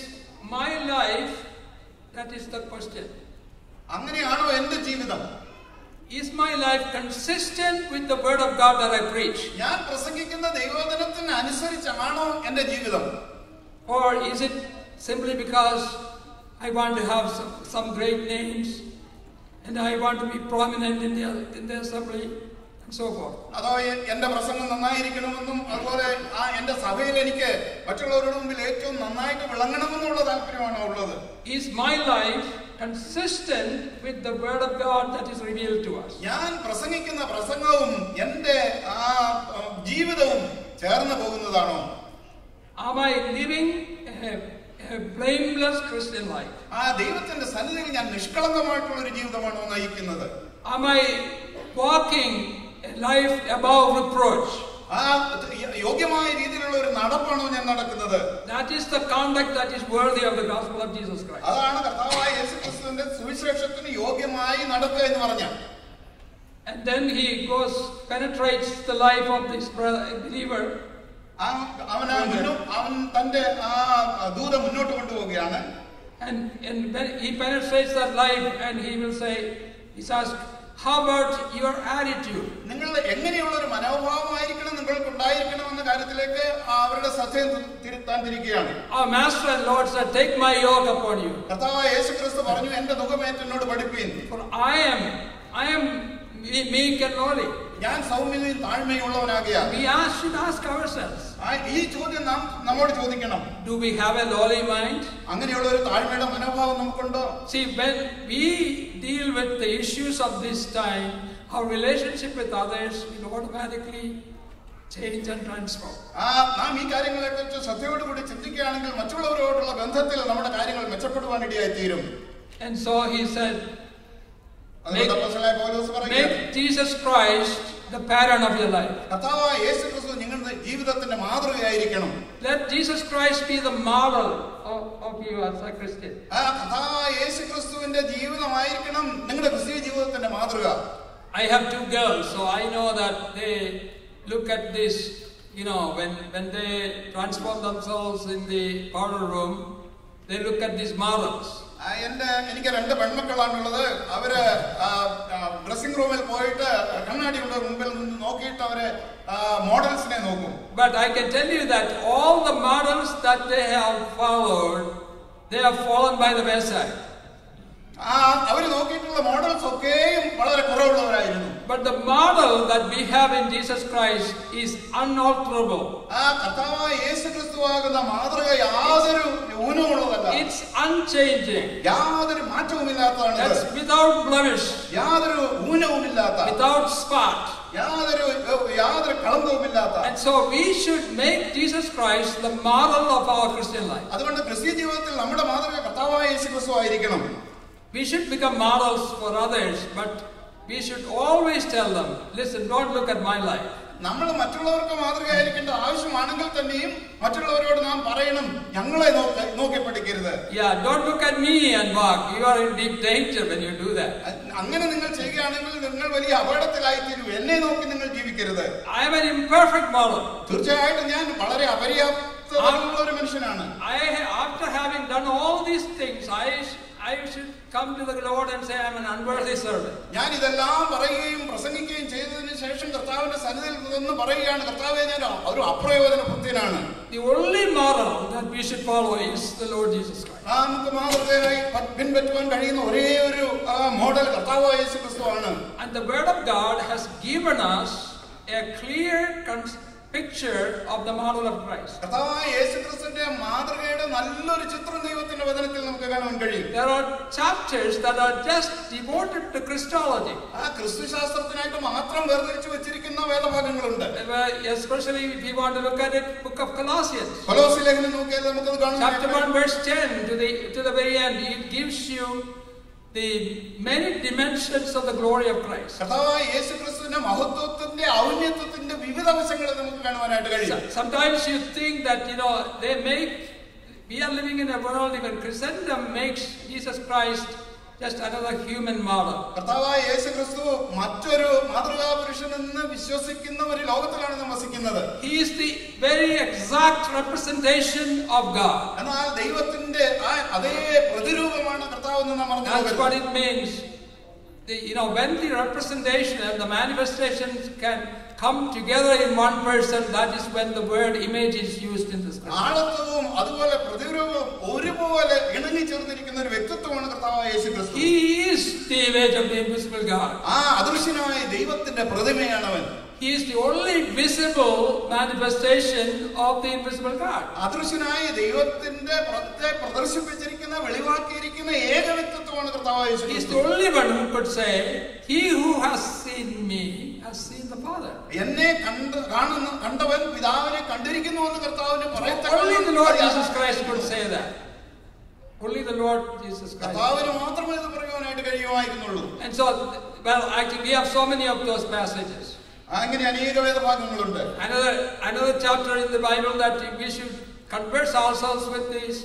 my life, that is the question, അങ്ങനെയാണോ എന്റെ ജീവിതം is my life consistent with the word of God that I preach? ഞാൻ പ്രസംഗിക്കുന്ന ദൈവവചനത്തിന് അനുസരിച്ചാണോ എന്റെ ജീവിതം Or is it simply because I want to have some, some great names And I want to be prominent in the, in the assembly and so forth? അതോ എന്റെ പ്രസംഗം നന്നായിരിക്കണമെന്നും അതുപോലെ ആ എന്റെ സഭയിൽ എനിക്ക് മറ്റുള്ളവരുടെ മുമ്പിൽ ഏറ്റവും നന്നായിട്ട് വിളങ്ങണമെന്നുള്ള താല്പര്യമാണ് ഉള്ളത് is my life consistent with the word of God that is revealed to us? ഞാൻ പ്രസംഗിക്കുന്ന പ്രസംഗവും എന്റെ ആ ആ, ജീവിതവും ചേർന്ന് പോകുന്നതാണോ Am I living a, a blameless Christian life? ആ ദൈവത്തിന്റെ സന്നിധിയിൽ ഞാൻ നിഷ്കളങ്കമായിട്ടുള്ള ഒരു ജീവിതമാണോ നയിക്കുന്നത് Am I walking a life above reproach? ആ യോഗ്യമായ രീതിയിലുള്ള ഒരു നടപ്പാണോ ഞാൻ നടക്കുന്നത് That is the conduct that is worthy of the gospel of Jesus Christ. അതാണ് കർത്താവായ യേശു ക്രിസ്തുവിന്റെ സുവിശേഷത്തിന് യോഗ്യമായി നടക്കുക എന്ന് പറഞ്ഞ And then he goes, penetrates the life of this believer, ആ അവൻ ആ അവൻ തന്റെ ആ ദൂത മുന്നോട്ട് കൊണ്ടുപോവുകയാണ് and, and when he penetrates that life and he will say, he's asked, how about your attitude? നിങ്ങളുടെ എങ്ങനെയുള്ള ഒരു മനോഭാവമായിരിക്കണം നിങ്ങൾക്ക് ഉണ്ടായിരിക്കണം എന്ന കാര്യത്തിലേക്ക് അവരുടെ ശ്രദ്ധയും തിരുത്താൻ തിരിക്കുകയാണ് Our master and Lord said, take my yoke upon you. കർത്താവായ യേശു ക്രിസ്തു പറഞ്ഞു എന്റെ മുഖമേറ്റ് എന്നോട് പഠിപ്പീൻ For I am, I am meek and lowly. ഞാൻ സൗമ്യതയും താഴ്മയുള്ളവനാകിയാൽ We ask, should ask ourselves, i ഈ ചോദ്യം നാം നമ്മോട് ചോദിക്കണം do we have a lowly mind? അങ്ങനെയുള്ള ഒരു താഴ്മയുടെ മനോഭാവം നമുക്കുണ്ടോ See, when we deal with the issues of this time, our relationship with others will automatically change and transform. ആ നാം ഈ കാര്യങ്ങളെ കുറിച്ച് ശ്രദ്ധയോടുകൂടി ചിന്തിക്കുകയാണെങ്കിൽ മറ്റുള്ളവരോടുള്ള ബന്ധത്തിൽ നമ്മുടെ കാര്യങ്ങൾ മെച്ചപ്പെടുവാൻ ഇടയായി തീരും And so he said, അതുകൊണ്ട് അപ്പോസ്തലനായ പൗലോസ് പറയുകയാണ് make Jesus Christ the pattern of your life. കർത്താവായ യേശു ക്രിസ്തു നിങ്ങളുടെ ജീവിതത്തിന്റെ മാതൃകയായിരിക്കണം Let Jesus Christ be the model of, of you as a Christian. ആ കർത്താവായ യേശു ക്രിസ്തുവിന്റെ ജീവിതമായിരിക്കണം നിങ്ങളുടെ ക്രിസ്തീയ ജീവിതത്തിന്റെ മാതൃക I have two girls, so I know that they look at this, you know, when, when they transform themselves in the powder room, they look at these models. ആ, എന്റെ എനിക്ക് രണ്ട് പെൺമക്കളാണുള്ളത് അവർ ഡ്രസ്സിംഗ് റൂമിൽ പോയിട്ട് കണ്ണാടിയുടെ മുമ്പിൽ നിന്ന് നോക്കിയിട്ട് അവർ മോഡൽസിനെ നോക്കും But I can tell you that all the models that they have followed, they have fallen by the wayside. But the model that we have in Jesus Christ is unalterable. It's unchanging. That's without blemish, without spot. യാതൊരു യാതൊരു കളങ്കവുമില്ലാത്ത And so we should make Jesus Christ the model of our Christian life. അതുകൊണ്ട് ക്രിസ്തീയ ജീവിതത്തിൽ നമ്മുടെ മാതൃക കർത്താവായ യേശു ആയിരിക്കണം We should become models for others, but we should always tell them, listen, don't look at my life. നമ്മൾ മറ്റുള്ളവർക്ക് മാതൃകയായിരിക്കേണ്ട ആവശ്യമാണെങ്കിൽ തന്നെയും മറ്റുള്ളവരോട് നാം പറയണം ഞങ്ങളെ നോക്കി പഠിക്കരുത് Yeah, don't look at me and. You are in deep danger when you do that. അങ്ങനെ നിങ്ങൾ ചെയ്യുകയാണെങ്കിൽ നിങ്ങൾ വലിയ അപകടത്തിലായി തീരും എന്നെ നോക്കി നിങ്ങൾ ജീവിക്കരുത് I am an imperfect model. തീർച്ചയായിട്ടും ഞാൻ വളരെ അപര്യാപ്തമുള്ള ഒരു മനുഷ്യനാണ് I, after having done all these things, I, sh- I should come to the Lord and say, I'm an unworthy servant. ഞാൻ ഇതെല്ലാം പറയുകയും പ്രസംഗിക്കുകയും ചെയ്തതിന് ശേഷം കർത്താവിന്റെ സന്നിധിയിൽ നിന്ന് പറയുകയാണ് കർത്താവെ ഞാൻ ഒരു അപ്രയോജന ഭക്തനാണ് The only model that we should follow is the Lord Jesus Christ. ആ നമുക്ക് മാതൃകയായി പ- പിൻപറ്റുവാൻ കഴിയുന്ന ഒരേ ഒരു ആ, മോഡൽ കർത്താവായ യേശു ക്രിസ്തുവാണ് And the Word of God has given us a clear cons- picture of the model of Christ. കർത്താവായ യേശു ക്രിസ്തുവിന്റെ മാതൃകയുടെ നല്ലൊരു ചിത്രം ദൈവത്തിന്റെ വചനത്തിൽ നമുക്ക് കാണാൻ കഴിയും There are chapters that are just devoted to Christology, ആ ക്രിസ്തു ശാസ്ത്രത്തിനായിട്ട് മാത്രം വേർതിരിച്ചു വെച്ചിരിക്കുന്ന വേദഭാഗങ്ങളുണ്ട് Uh, especially if you want to look at it, book of Colossians. കൊലോസി ലേഖനം നോക്കിയാൽ കഴിയും. Chapter 1, verse 10 to the, to the very end, it gives you the many dimensions of the glory of Christ. Sometimes you think that, you know, they make, we are living in a world, even Christendom makes Jesus Christ just another human model. കർത്താവായ യേശു ക്രിസ്തു മറ്റൊരു മാതൃകാ പുരുഷൻ എന്ന് വിശ്വസിക്കുന്ന ഒരു ലോകത്തിലാണ് നാം വസിക്കുന്നത് He is the very exact representation of God. എന്നാൽ ദൈവത്തിന്റെ അതേ പ്രതിരൂപമാണ് കർത്താവ് എന്ന് നാം മറന്നു That's what it means. The, you know, when the representation and the manifestations can come together in one person, that is when the word image is used in the scripture. ആളത്വവും അതുപോലെ പ്രതിരൂപവും ഒരുപോലെ ഇണങ്ങി ചേർന്നിരിക്കുന്ന ഒരു വ്യക്തിത്വമാണ് കർത്താവായ യേശു ക്രിസ്തു He is the image of the invisible God. ആ അദൃശ്യനായ ദൈവത്തിന്റെ പ്രതിമയാണ് അവൻ He is the only visible manifestation of the invisible God. അദൃശ്യനായ ദൈവത്തിന്റെ പ്രത്യേക പ്രദർശിപ്പിച്ചിരിക്കുന്ന വെളിവാക്കിയിരിക്കുന്ന ഏക വ്യക്തിത്വമാണ് കർത്താവായ യേശു He is the ക്രിസ്തു only one who could say, He who has seen me has seen the Father. എന്നെ കണ്ട് കാണുന്ന കണ്ടവൻ പിതാവിനെ കണ്ടിരിക്കുന്നു എന്ന് കർത്താവിന് Only the Lord Jesus പറയത്തക്ക Christ could say that. Only the Lord Jesus Christ. കർത്താവിന് മാത്രമേ ഇത് പറയുവാനായിട്ട് കഴിയുമായിരുന്നുള്ളൂ And so, well, actually, we have so many of those passages. അങ്ങനെ അനേക വേദഭാഗങ്ങളുണ്ട് Another, another chapter in the Bible that we should converse ourselves with is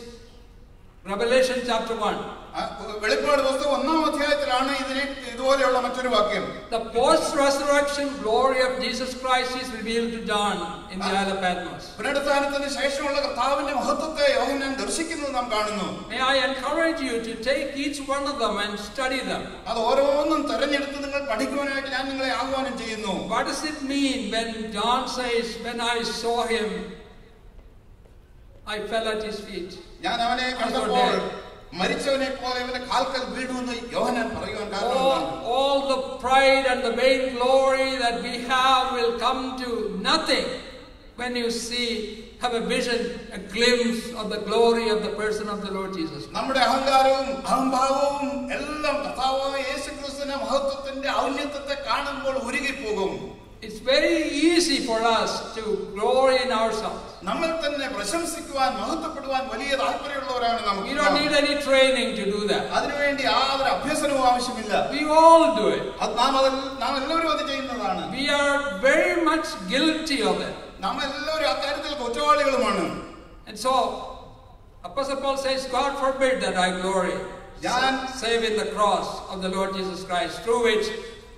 Revelation chapter 1. വെളിപ്പാട് പുസ്തകം ഒന്നാം അധ്യായത്തിലാണ് ഇതിനെ ഇതുപോലെയുള്ള മറ്റൊരു വാക്യം The post-resurrection glory of Jesus Christ is revealed to John in the Isle of Patmos. പുനരുത്ഥാനത്തിന് ശേഷമുള്ള കർത്താവിന്റെ മഹത്വത്തെ യോഹന്നാൻ ദർശിക്കുന്നത് നാം കാണുന്നു May I encourage you to take each one of them and study them. അത് ഓരോന്നും തിരഞ്ഞെടുത്ത് നിങ്ങൾ പഠിക്കുവാനായിട്ട് ഞാൻ നിങ്ങളെ ആഹ്വാനം ചെയ്യുന്നു What does it mean when John says, When I saw him, I fell at his feet? ഞാൻ അവനെ കണ്ടപ്പോൾ മരിച്ചവനെ പോലെ ഇവന്റെ കാൽക്കൽ വീഴുമെന്ന് യോഹനാൻ പറയുവാൻ കാരണം? All, the pride and the vain glory that we have will come to nothing when you see, have a vision, a glimpse of the glory of the person of the Lord Jesus. നമ്മുടെ അഹങ്കാരവും അഹംഭാവവും എല്ലാം കർത്താവായ യേശു ക്രിസ്തുവിന്റെ മഹത്വത്തിന്റെ ഔന്നത്യത്തെ കാണുമ്പോൾ ഉരുകിപ്പോകും It's very easy for us to glory in ourselves. നമ്മൾ തന്നെ പ്രശംസിക്കുവാൻ മഹത്വപ്പെടുവാൻ വലിയ താല്പര്യമുള്ളവരാണ് We don't need നമുക്ക് any training to do that. അതിനുവേണ്ടി യാതൊരു അഭ്യസനവും ആവശ്യമില്ല We all do it. അത് നാം അതിൽ നാം എല്ലാവരും അത് ചെയ്യുന്നതാണ് We are very much guilty of it. നാം എല്ലാവരും അക്കാര്യത്തിൽ കുറ്റവാളികളുമാണ് And so, Apostle Paul says, God forbid that I glory, Jan- save in the cross of the Lord Jesus Christ, through which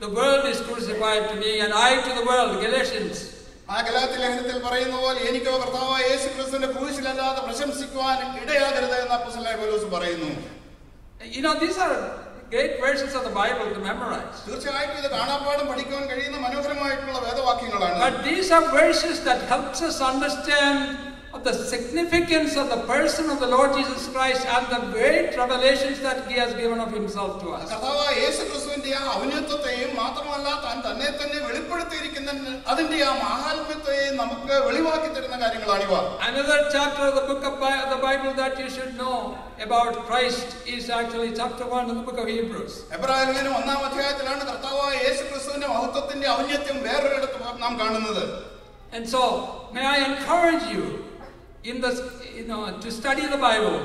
the world is crucified to me and I to the world. Galatians. ആ ഗലാത്തി ലേഖനത്തിൽ പറയുന്ന പോലെ എനിക്കോ കർത്താവായ യേശു ക്രിസ്തുവിന്റെ ക്രൂശിലല്ലാതെ പ്രശംസിക്കുവാൻ ഇടയാകരുത് എന്ന് അപ്പോസ്തലനായ പൗലോസ് പറയുന്നു You know, these are great verses of the Bible to memorize. തീർച്ചയായിട്ടും ഇത് കാണാപ്പാടും padikkan കഴിയുന്ന മനോഹരമായിട്ടുള്ള വേദവാക്യങ്ങളാണ് But these are verses that helps us understand of the significance of the person of the Lord Jesus Christ and the great revelations that He has given of Himself to us. കർത്താവായ യേശു ക്രിസ്തുവിന്റെ ആ ഔന്നത്യത്തെയും മാത്രമല്ല താൻ തന്നെ തന്നെ വെളിപ്പെടുത്തിയിരിക്കുന്ന അതിന്റെ ആ മഹാത്മ്യത്തെയും നമുക്ക് വെളിവാക്കി തരുന്ന കാര്യങ്ങളാണിവ Another chapter of the book of Bi- the Bible that you should know about Christ is actually chapter 1 of the book of Hebrews. എബ്രാഹിം ഒന്നാം അധ്യായത്തിലാണ് കർത്താവായ യേശു ക്രിസ്തുവിന്റെ മഹത്വത്തിന്റെ ഔന്നത്യം വേറൊരിടത്ത് നാം കാണുന്നത് And so, may I encourage you in this, you know, to study the Bible.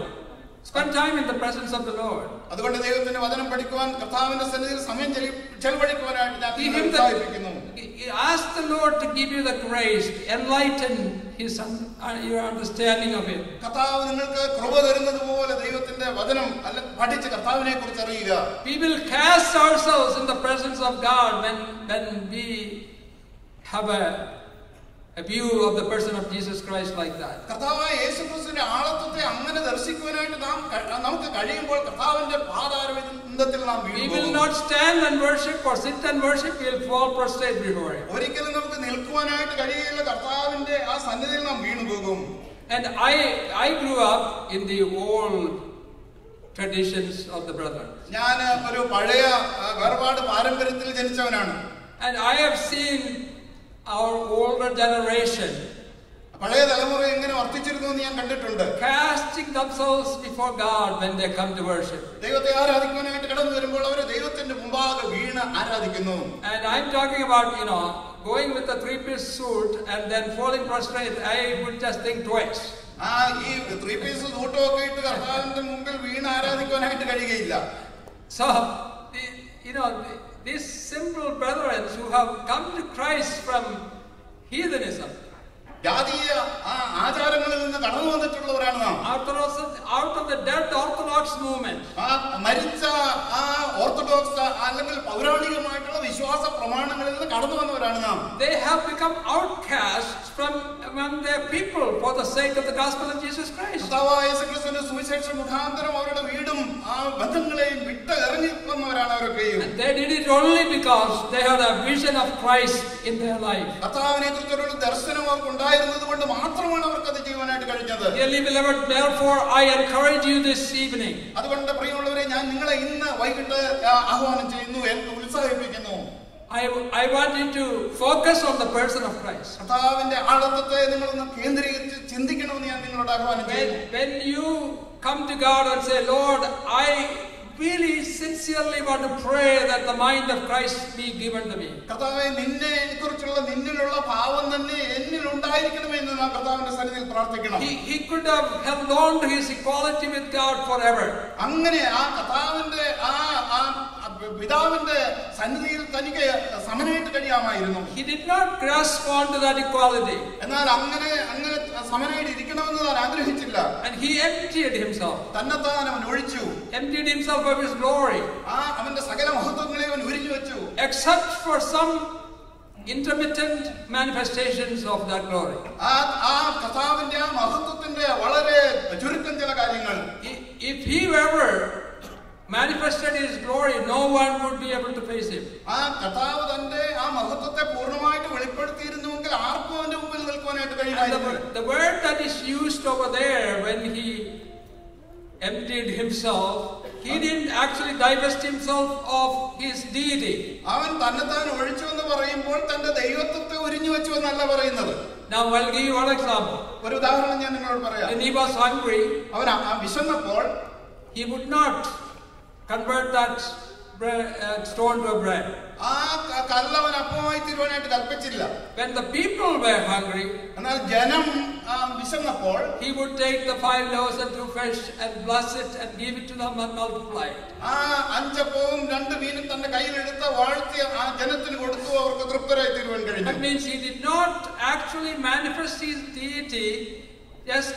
Spend time in the presence of the Lord. അതുകൊണ്ട് ദൈവത്തിന്റെ വചനം പഠിക്കുവാൻ കർത്താവിന്റെ സന്നിധിയിൽ സമയം ചെലി- ചെലവഴിക്കുവാനായിട്ട് ഞാൻ Give നിങ്ങളെ him ഉത്സാഹിപ്പിക്കുന്നു the, ask the Lord to give you the grace, to enlighten his un- uh, your understanding of Him. കർത്താവ് നിങ്ങൾക്ക് കൃപ തരുന്നത് പോലെ ദൈവത്തിന്റെ വചനം അല്ല പഠിച്ച് കർത്താവിനെ കുറിച്ച് അറിയുക We will cast ourselves in the presence of God when, when we have a, a view of the person of Jesus Christ like that. കർത്താവായ യേശുക്രിസ്തുവിന്റെ ആളത്വത്തെ അങ്ങനെ ദർശിക്കുവാനായിട്ട് നാം നമുക്ക് കഴിയുമ്പോൾ കർത്താവിന്റെ പാതാരവിന്ദത്തിൽ നാം We will not stand and worship or sit and worship, we will fall prostrate before Him. ഒരിക്കലും നമുക്ക് നിൽക്കുവാനായിട്ട് കഴിയില്ല കർത്താവിന്റെ ആ സന്നിധിയിൽ നാം വീണു പോകും And I, I grew up in the old traditions of the brethren. ഞാൻ ഒരു പഴയ വേർപാട് പാരമ്പര്യത്തിൽ ജനിച്ചവനാണ് And I have seen our older generation പഴയ തലമുറ എങ്ങനെ വർത്തിച്ചിരുന്നു എന്ന് ഞാൻ കണ്ടിട്ടുണ്ട് casting themselves before God when they come to worship. ദൈവത്തെ ആരാധിക്കുവാനായിട്ട് കടന്നു വരുമ്പോൾ അവർ ദൈവത്തിന്റെ മുമ്പാകെ വീണ് ആരാധിക്കുന്നു And I'm talking about, you know, going with a three-piece suit and then falling prostrate. I would just think twice. ആ ഈ ത്രീ പീസ് സൂട്ടും ഒക്കെ ഇട്ട് കർത്താവിന്റെ മുമ്പിൽ വീണ് ആരാധിക്കുവാനായിട്ട് കഴിയുകയില്ല so you know, the- these simple brethren who have come to Christ from heathenism, ജാതീയ ആചാരങ്ങളിൽ നിന്ന് കടന്നു വന്നിട്ടുള്ളവരാണ് നാം of the dead Orthodox movement. ആ മരിച്ച ആ ഓർത്തഡോക്സ് അല്ലെങ്കിൽ പൗരാണികമായിട്ടുള്ള വിശ്വാസ പ്രമാണങ്ങളിൽ നിന്ന് കടന്നു വന്നവരാണ് നാം They have become outcasts from among their people for the sake of the gospel of Jesus Christ. കർത്താവായ യേശുക്രിസ്തുവിന്റെ സുവിശേഷ മുഖാന്തരം അവരുടെ വീടും ആ ബന്ധങ്ങളെയും വിട്ട് ഇറങ്ങി വന്നവരാണ് അവരൊക്കെയും they did it only because they had a vision of Christ in their life. കർത്താവിനെ കുറിച്ചൊരു ദർശനം അവർക്ക് ഉണ്ടായിരുന്നത് കൊണ്ട് മാത്രമാണ് അവർക്ക് അത് ജീവനായിട്ട് കഴിഞ്ഞത് Dearly beloved, therefore I encourage you this evening. അതുകൊണ്ട് പ്രിയമുള്ളവരെ ഞാൻ നിങ്ങളെ ഇന്ന് വൈകിട്ട് ആഹ്വാനം ചെയ്യുന്നു ഉത്സാഹിപ്പിക്കുന്നു I, I want you to focus on the person of Christ. കർത്താവിന്റെ ആളത്വത്തെ നിങ്ങളൊന്ന് കേന്ദ്രീകരിച്ച് ചിന്തിക്കണമെന്ന് ഞാൻ നിങ്ങളോട് ആഹ്വാനം When, ചെയ്യുന്നു when you come to God and say, Lord, I really sincerely want to pray that the mind of Christ be given to me. കർത്താവേ നിന്നെ കുറിച്ചുള്ള നിന്നിലുള്ള ഭാവം തന്നെ എന്നിൽ ഉണ്ടായിരിക്കണമേ എന്ന് ഞാൻ കർത്താവിന്റെ സന്നിധിയിൽ പ്രാർത്ഥിക്കണം He, he could have held on to his equality with God forever. അങ്ങനെ ആ കർത്താവിന്റെ ആ ആ പിതാവിന്റെ സന്നിധിയിൽ തനിക്ക് സമനായിട്ട് കഴിയാമായിരുന്നു. He did not grasp onto that equality എന്നാൽ അങ്ങനെ അങ്ങനെ സമനായിട്ട് ഇരിക്കണമെന്ന് താൻ ആഗ്രഹിച്ചില്ല. ആൻഡ് he എംപ്റ്റിഡ് ഹിംസെൽഫ് തന്നെത്താൻ അവൻ ഒഴിച്ചു. Emptied himself of his glory, ആ അവന്റെ സകല മഹത്വങ്ങളെ അവൻ ഉരിഞ്ഞു വെച്ചു. Except for some intermittent manifestations of that glory. ആ ആ കർത്താവിന്റെ ആ മഹത്വത്തിന്റെ വളരെ ചുരുക്കം ചില കാര്യങ്ങൾ. If he ever manifested his glory, no one would be able to face him. ആ കർത്താവ് തന്റെ ആ മഹത്വത്തെ പൂർണമായിട്ട് വെളിപ്പെടുത്തിയിരുന്നുവെങ്കിൽ ആർക്കും അവന്റെ മുമ്പിൽ നിൽക്കുവാനായിട്ട് And the, the word that is used over there when he emptied himself, he didn't actually divest himself of his deity. അവൻ തന്നെത്താൻ ഒഴിച്ചു എന്ന് പറയുമ്പോൾ തന്റെ ദൈവത്വത്തെ ഉരിഞ്ഞു വെച്ചു എന്നല്ല പറയുന്നത് Now, I'll give you one example. ഒരു ഉദാഹരണം ഞാൻ നിങ്ങളോട് പറയാം When he was hungry, അവൻ വിശന്നപ്പോൾ he would not convert that bread, uh, stone to a bread. ആ ക- കല്ലവൻ അപ്പമായി തീരുവാനായിട്ട് കൽപ്പിച്ചില്ല When the people were hungry, എന്നാൽ ജനം ആ, വിശന്നപ്പോൾ he would take the five loaves and two fish and bless it and give it to them and multiply it. ആ അഞ്ചപ്പവും രണ്ട് മീനും തന്റെ കയ്യിലെടുത്ത് വാഴ്ത്തി ആ ജനത്തിന് കൊടുത്തു അവർക്ക് തൃപ്തരായി തീരുവാൻ That കഴിഞ്ഞു means he did not actually manifest his deity just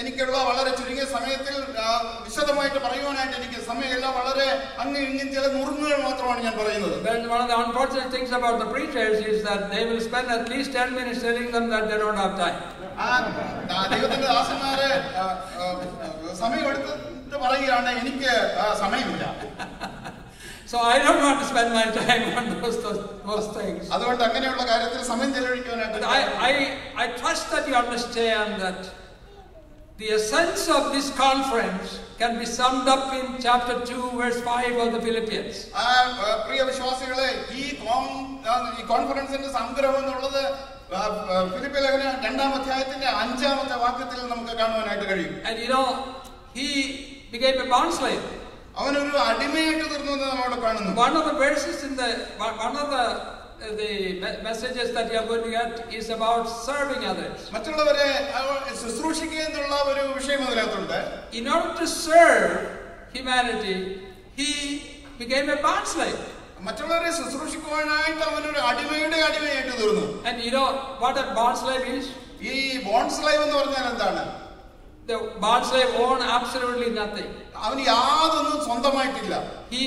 എനിക്കുള്ള വളരെ ചുരുങ്ങിയ സമയത്തിൽ വിശദമായിട്ട് പറയുവാനായിട്ട് എനിക്ക് സമയമില്ല വളരെ അങ്ങ് ഇങ്ങും ചില നുറുങ്ങുകൾ മാത്രമാണ് ഞാൻ പറയുന്നത് Well, one of the unfortunate things about the preachers is that they will spend at least 10 minutes telling them that they don't have time. ദൈവത്തിന്റെ ദാസന്മാരെ ആ, സമയമെടുത്തിട്ട് പറയുകയാണ് എനിക്ക് സമയമില്ല So I don't want to spend my time on those, those, those things. അതുകൊണ്ട് അങ്ങനെയുള്ള കാര്യത്തിൽ സമയം ചെലവഴിക്കുവാനായിട്ട് But I, I, I trust that you understand that the essence of this conference can be summed up in chapter 2, verse 5 of the Philippians. ആ, ആ, പ്രിയ വിശ്വാസികളെ ഈ കോൺ- ആ, ഈ കോൺഫറൻസിന്റെ സംഗ്രഹം എന്നുള്ളത് ആ, ആ, ഫിലിപ്പ് ലേഖന രണ്ടാം അധ്യായത്തിന്റെ അഞ്ചാമത്തെ വാക്യത്തിൽ നമുക്ക് കാണുവാനായിട്ട് കഴിയും And you know, he became a bond slave. അവനൊരു അടിമയായിട്ട് തീർന്നു എന്ന് നമ്മൾ കാണുന്നു One of the verses in the, one of the, uh, the messages that you are going to get is about serving others. മറ്റുള്ളവരെ ശുശ്രൂഷിക്കുക എന്നുള്ള ഒരു വിഷയം അതിനകത്തുണ്ട് In order to serve humanity, he became a bond slave. മറ്റുള്ളവരെ ശുശ്രൂഷിക്കുവാനായിട്ട് അവനൊരു അടിമയുടെ അടിമയായിട്ട് തീർന്നു And you know what a bond slave is? ഈ ബോൺസ് ലൈവ് എന്ന് പറഞ്ഞാൽ എന്താണ് The slave owned absolutely nothing. അവന് യാതൊന്നും സ്വന്തമായിട്ടില്ല He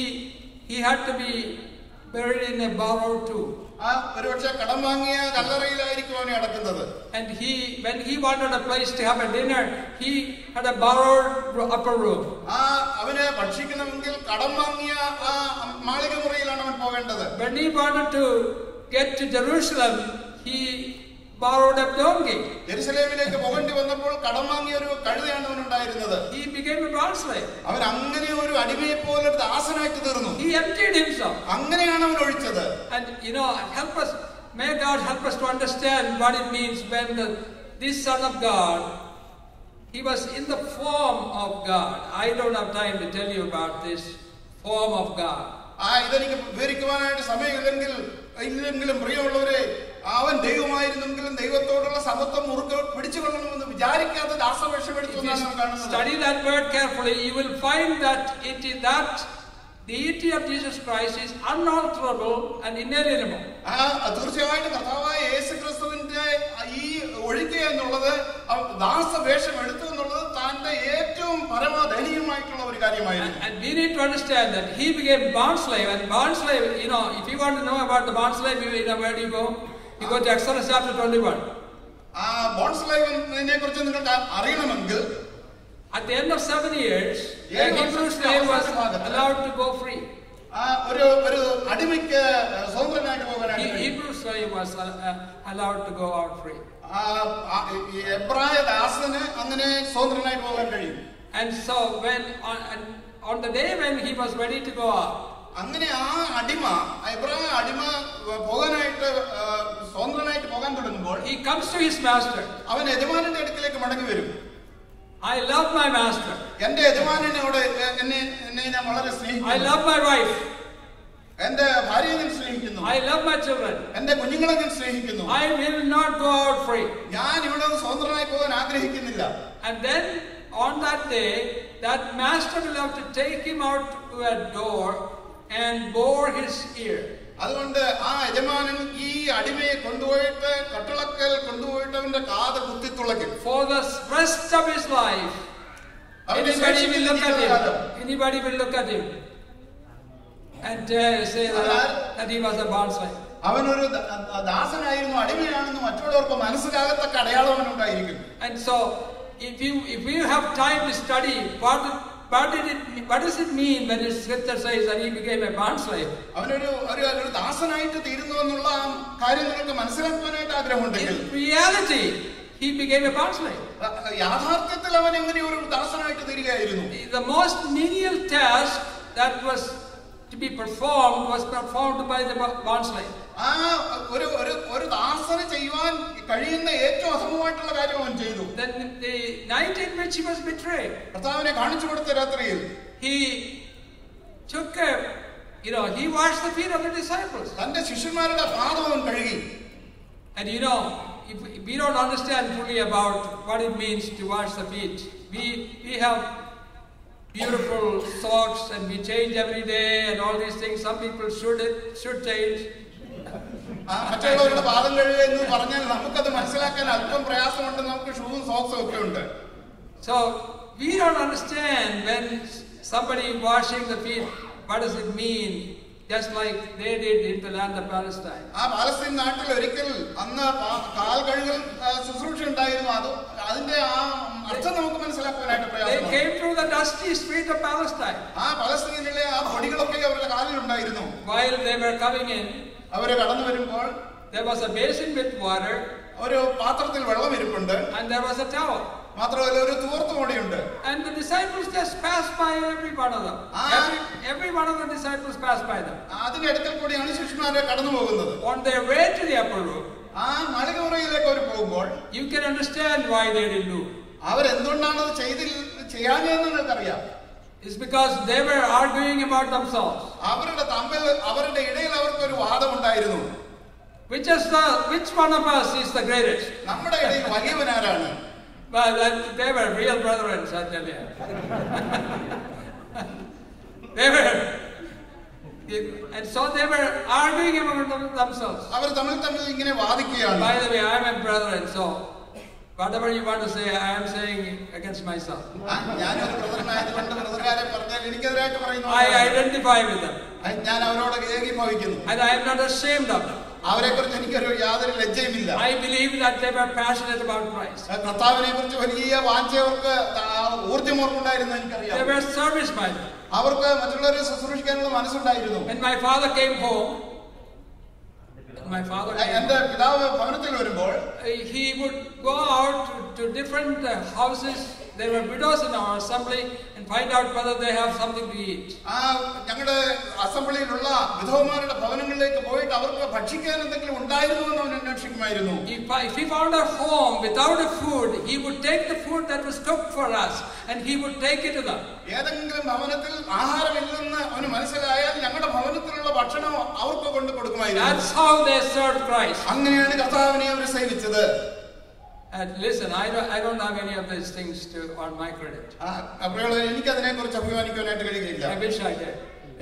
he had to be buried in a borrowed tomb. ആ ഒരുപക്ഷെ കടം വാങ്ങിയ കല്ലറയിലായിരിക്കും അവനെ അടക്കുന്നത് And he when he wanted a place to have a dinner, he had a borrowed ro- upper room. ആ avane ഭക്ഷിക്കണമെങ്കിൽ കടം വാങ്ങിയ ആ മാളിക മുറിയിലാണ് അവൻ പോകേണ്ടത് When he wanted to get to Jerusalem, he borrowed a donkey. ജെറുസലേമിലേക്ക് പോകേണ്ടി വന്നപ്പോൾ കടം വാങ്ങിയ ഒരു കഴുതയാണ് അവനുണ്ടായിരുന്നത് He became a bond slave. അവൻ അങ്ങനെ ഒരു അടിമയെ പോലെ ഒരു ദാസനായിട്ട് തീർന്നു He emptied himself. അങ്ങനെയാണ് അവൻ ഒഴിച്ചത് And you know, help us, may God help us to understand what it means when the, this Son of God, he was in the form of God. I don't have time to tell you about this form of God. ആ ഇതെനിക്ക് വിവരിക്കുവാനായിട്ട് സമയമില്ലെങ്കിൽ ഇല്ലെങ്കിലും പ്രിയമുള്ളവരെ അവൻ ദൈവമായിരുന്നെങ്കിലും ദൈവത്തോടുള്ള സമത്വം മുറുക്കെ പിടിച്ചുകൊള്ളണമെന്ന് വിചാരിക്കാത്ത ദാസവേഷം എടുത്തു study that word carefully, you will find that it is that the deity of Jesus Christ is unalterable and inalienable. തീർച്ചയായിട്ടും കർത്താവായ യേശു ക്രിസ്തുവിന്റെ ഈ ഒഴുക്ക് എന്നുള്ളത് ദാസവേഷം എടുത്തു എന്നുള്ളത് താന്റെ ഏറ്റവും പരമദയനീയമായിട്ടുള്ള ഒരു കാര്യമായിരുന്നു and we need to understand that he became bond slave, and bond slave, you know, if you want to know about the bond slave, you know, where do you go? You go to Exodus chapter 21. ആ ബോൺസ്ലൈവിനെ കുറിച്ച് നിങ്ങൾക്ക് അറിയണമെങ്കിൽ At the end of seven years, a Yeah, Hebrew yeah, slave was yeah. allowed to go free. ആ ഒരു ഒരു അടിമയ്ക്ക് സ്വതന്ത്രനായിട്ട് He, പോകാനായിട്ട് കഴിയും. Hebrew slave was uh, uh, allowed to go out free. ആ, ആ, ഈ എബ്രായ ദാസന് അങ്ങനെ സ്വതന്ത്രനായിട്ട് പോകാൻ കഴിയും And so when on, and on the day when he was ready to go out, അങ്ങനെ ആ അടിമ ആ അടിമ പോകാനായിട്ട് സ്വതന്ത്രനായിട്ട് പോകാൻ തുടങ്ങുമ്പോൾ he comes to his master അവൻ യജമാനന്റെ അടുക്കിലേക്ക് മടങ്ങി വരും. I love my master. എന്റെ യജമാനനോട് എ- എന്നെ എന്നെ ഞാൻ വളരെ സ്നേഹിക്കുന്നു. ഐ ലവ് മൈ വൈഫ് എന്റെ ഭാര്യയെ ഞാൻ സ്നേഹിക്കുന്നു. I love my children. എന്റെ കുഞ്ഞുങ്ങളെ ഞാൻ സ്നേഹിക്കുന്നു. I will not go out free. ഞാൻ ഇവിടെ സ്വതന്ത്രനായി പോകാൻ ആഗ്രഹിക്കുന്നില്ല. And then on that day that master will have to take him out to a door and bore his ear. അതുകൊണ്ട് ആ യജമാനൻ ഈ അടിമയെ കൊണ്ടുപോയിട്ട് കട്ടിളക്കൽ കൊണ്ടുപോയിട്ട് അവന്റെ കാത് കുത്തിത്തുളയ്ക്കും For the rest of his life, അവന്റെ anybody will look at ജീവിതകാലം him. Anybody will look at him and uh, say that, that he was a bond slave. അവനൊരു ദ- ദ- ദാസനായിരുന്നു അടിമയാണെന്ന് മറ്റുള്ളവർക്ക് മനസ്സിലാകത്തക്ക അടയാളം അവനുണ്ടായിരിക്കും And so, if you if you have time to study what what did it what does it mean when his scripture says that he became a bond slave? അവനൊരു ഒരു ഒരു ദാസനായിട്ട് തീരുന്നു എന്നുള്ള ആ കാര്യം നിങ്ങൾക്ക് ആഗ്രഹമുണ്ടെങ്കിൽ In reality, he became a bond slave. യാഥാർത്ഥ്യത്തിൽ അവൻ എങ്ങനെ ഒരു ദാസനായിട്ട് തീരുകയായിരുന്നു The most menial task that was to be performed was performed by the bond slave. ആ ഒരു ഒരു ഒരു ദാസന് ചെയ്യുവാൻ കഴിയുന്ന ഏറ്റവും അസമമായിട്ടുള്ള കാര്യം അവൻ ചെയ്തു Then the night in which he was betrayed, കർത്താവിനെ കാണിച്ചു കൊടുത്ത രാത്രിയിൽ he took a, you know, he washed the feet of the disciples. തന്റെ ശിഷ്യന്മാരുടെ പാദം അവൻ കഴുകി And you know, if we don't understand fully about what it means to wash the feet. We we have beautiful socks and we change every day and all these things. Some people should should change. ആ മറ്റുള്ളവരുടെ പാദം കഴുകുക എന്ന് പറഞ്ഞാൽ നമുക്കത് മനസ്സിലാക്കാൻ അല്പം പ്രയാസമുണ്ട് നമുക്ക് ഷൂവും സോക്സും ഒക്കെ ഉണ്ട് so we don't understand when somebody washing the feet, what does it mean? Just like they did in the land of Palestine. ആ പാലസ്തീൻ നാട്ടിൽ ഒരിക്കൽ അന്ന് കാൽ കഴുകൽ ശുശ്രൂഷ ഉണ്ടായിരുന്നു അത് അതിന്റെ ആ അർത്ഥം നമുക്ക് മനസ്സിലാക്കാനായിട്ട് They പ്രയാസമാണ് came through the dusty street of Palestine. ആ പലസ്തീനിലെ ആ പൊടികളൊക്കെ അവരുടെ കാലിൽ ഉണ്ടായിരുന്നു While they were coming in, അവർ കടന്നു വരുമ്പോൾ there was a basin with water ഒരു പാത്രത്തിൽ വെള്ളം ഇരിപ്പുണ്ട് and there was a towel. മാത്രമല്ല ഒരു തൂർത്ത് കൂടിയുണ്ട് And the disciples just passed by every one of them. Ah. Every, every one of the disciples passed by them. അതിന്റെ അടുക്കൽ കൂടിയാണ് ശിഷ്യന്മാരെ കടന്നു പോകുന്നത് On their way to the upper room, ആ മലകുറയിലേക്ക് അവർ പോകുമ്പോൾ you can understand why they didn't do. അവരെന്തുകൊണ്ടാണ് അത് എന്ന് ചെയ്യാഞ്ഞതെന്ന് നിങ്ങൾക്കറിയാം It's because they were arguing about themselves. അവരുടെ തമ്മിൽ അവരുടെ ഇടയിൽ അവർക്ക് ഒരു വാദമുണ്ടായിരുന്നു Which is the which one of us is the greatest? നമ്മുടെ ഇടയിൽ വലിയവനാരാണ് Well, that, they were real brethren, I tell you. they were, and so they were arguing among them- themselves. അവർ തമ്മിൽ തമ്മിൽ ഇങ്ങനെ വാദിക്കുകയാണ് By the way, I'm a brethren, so whatever you want to say, I am saying against myself. I identify with them, ഞാൻ അവരോട് ഏകീഭവിക്കുന്നു and I am not ashamed of them. അവരെ കുറിച്ച് എനിക്കൊരു യാതൊരു ലജ്ജയുമില്ല I believe that they were passionate about Christ. കർത്താവിനെ കുറിച്ച് വലിയ വാഞ്ചവർക്ക് ഊർജമോർക്കുണ്ടായിരുന്നു They എനിക്കറിയാം were service minded. അവർക്ക് മറ്റുള്ളവരെ ശുശ്രൂഷിക്കാനുള്ള മനസ്സുണ്ടായിരുന്നു When my father came home, my father came എന്റെ പിതാവ് ഭവനത്തിൽ വരുമ്പോൾ he would go out to, to different uh, houses. There were widows in our assembly and find out whether they have something to eat. ഞങ്ങളുടെ അസംബ്ലിയിലുള്ള വിധവമാരുടെ ഭവനങ്ങളിലേക്ക് പോയിട്ട് അവർക്ക് ഭക്ഷിക്കാൻ എന്തെങ്കിലും ഉണ്ടായിരുന്നു എന്ന് അവൻ അന്വേഷിക്കുമായിരുന്നു If, if he found a home without a food, he would take the food that was cooked for us and he would take it to them. ഏതെങ്കിലും ഭവനത്തിൽ ആഹാരമില്ലെന്ന് അവന് മനസ്സിലായാൽ ഞങ്ങളുടെ ഭവനത്തിലുള്ള ഭക്ഷണം അവർക്ക് കൊണ്ട് കൊടുക്കുമായിരുന്നു That's how they served Christ. അങ്ങനെയാണ് കർത്താവിനെ അവർ സേവിച്ചത് And listen, I don't, I don't have any of these things to on my credit. ആ, അപ്പോഴുള്ളവരെ എനിക്ക് അതിനെ കുറിച്ച് അഭിമാനിക്കാനായിട്ട് കഴിയുകയില്ല I wish I did.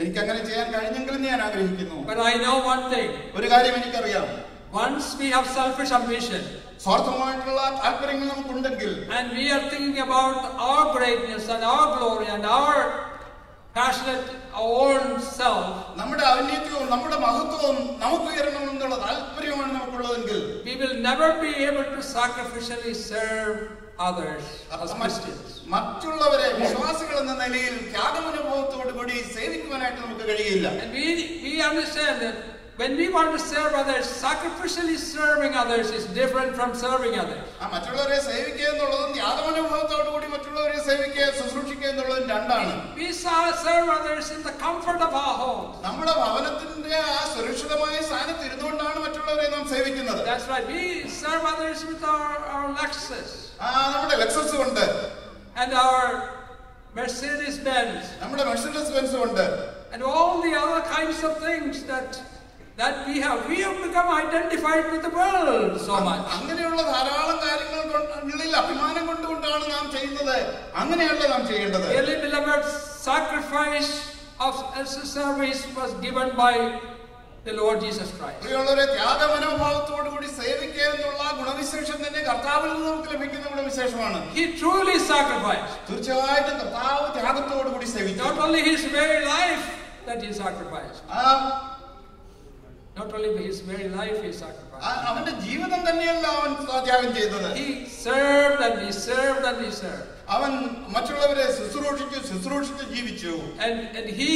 എനിക്ക് അങ്ങനെ ചെയ്യാൻ കഴിഞ്ഞെങ്കിലും ഞാൻ ആഗ്രഹിക്കുന്നു But I know one thing. ഒരു കാര്യം എനിക്കറിയാം Once we have selfish ambition സ്വാർത്ഥമായിട്ടുള്ള താല്പര്യങ്ങൾ നമുക്കുണ്ടെങ്കിൽ and we are thinking about our greatness and our glory and our passionate own self, നമ്മുടെ ഔന്നത്യവും നമ്മുടെ മഹത്വവും നമുക്ക് ഉയരണം എന്നുള്ള താല്പര്യമാണ് നമുക്കുള്ളതെങ്കിൽ we will never be able to sacrificially serve others as Christians. മറ്റുള്ളവരെ വിശ്വാസികൾ എന്ന നിലയിൽ ത്യാഗമനുഭവത്തോടു കൂടി സേവിക്കുവാനായിട്ട് നമുക്ക് കഴിയില്ല And we, we understand that when we want to serve others, sacrificially serving others is different from serving others. ആ മറ്റുള്ളവരെ സേവിക്കുക എന്നുള്ളതും ത്യാഗമനുഭവത്തോടു കൂടി മറ്റുള്ളവരെ സേവിക്കുക ശുശ്രൂഷിക്കുക എന്നുള്ളതും രണ്ടാണ് We sa- serve others in the comfort of our homes. നമ്മുടെ ഭവനത്തിന്റെ ആ സുരക്ഷിതമായ സ്ഥാനത്ത് ഇരുന്നുകൊണ്ടാണ് മറ്റുള്ളവരെ നാം സേവിക്കുന്നത് That's right. We serve others with our, our Lexus ആ നമ്മുടെ ലെക്സസ് ഉണ്ട് and our Mercedes Benz നമ്മുടെ മെഴ്സിഡസ് ബെൻസ് ഉണ്ട് and all the other kinds of things that that we have. We have become identified with the world so much. അങ്ങനെയുള്ള ധാരാളം കാര്യങ്ങൾ ഉള്ളിൽ അഭിമാനം കൊണ്ടുകൊണ്ടാണ് നാം ചെയ്യുന്നത് അങ്ങനെയല്ല നാം ചെയ്യേണ്ടത് really beloved, sacrifice of service was given by the Lord Jesus Christ. പ്രിയമുള്ളവരെ ത്യാഗമനോഭാവത്തോടു കൂടി സേവിക്കുക എന്നുള്ള ഗുണവിശേഷം തന്നെ കർത്താവിൽ നിന്ന് നമുക്ക് ലഭിക്കുന്ന ഗുണവിശേഷമാണ് He truly sacrificed. തീർച്ചയായിട്ടും കർത്താവ് ത്യാഗത്തോടു കൂടി സേവിച്ചു Not only his very life that he sacrificed. Not only his very life he sacrificed. അവന്റെ ജീവിതം തന്നെയല്ല അവൻ ത്യാഗം ചെയ്തത് He served and he served and he served. അവൻ മറ്റുള്ളവരെ ശുശ്രൂഷിച്ചു ശുശ്രൂഷിച്ച് ജീവിച്ചു And, and he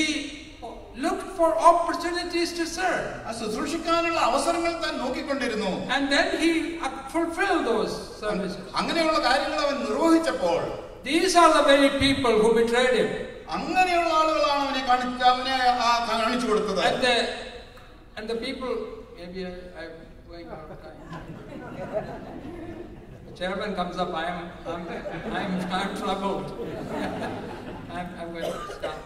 looked for opportunities to serve. ആ ശുശ്രൂഷിക്കാനുള്ള അവസരങ്ങൾ താൻ നോക്കിക്കൊണ്ടിരുന്നു And then he uh, fulfilled those services. അങ്ങനെയുള്ള കാര്യങ്ങൾ അവൻ നിർവഹിച്ചപ്പോൾ These are the very people who betrayed him. അങ്ങനെയുള്ള ആളുകളാണ് അവനെ കാണിച്ച അവനെ കാണിച്ചു കൊടുത്തത് And the, and the people, maybe I, I'm going out of time. The chairman comes up, I'm, I'm, I'm, I'm troubled. I'm, I'm going to stop.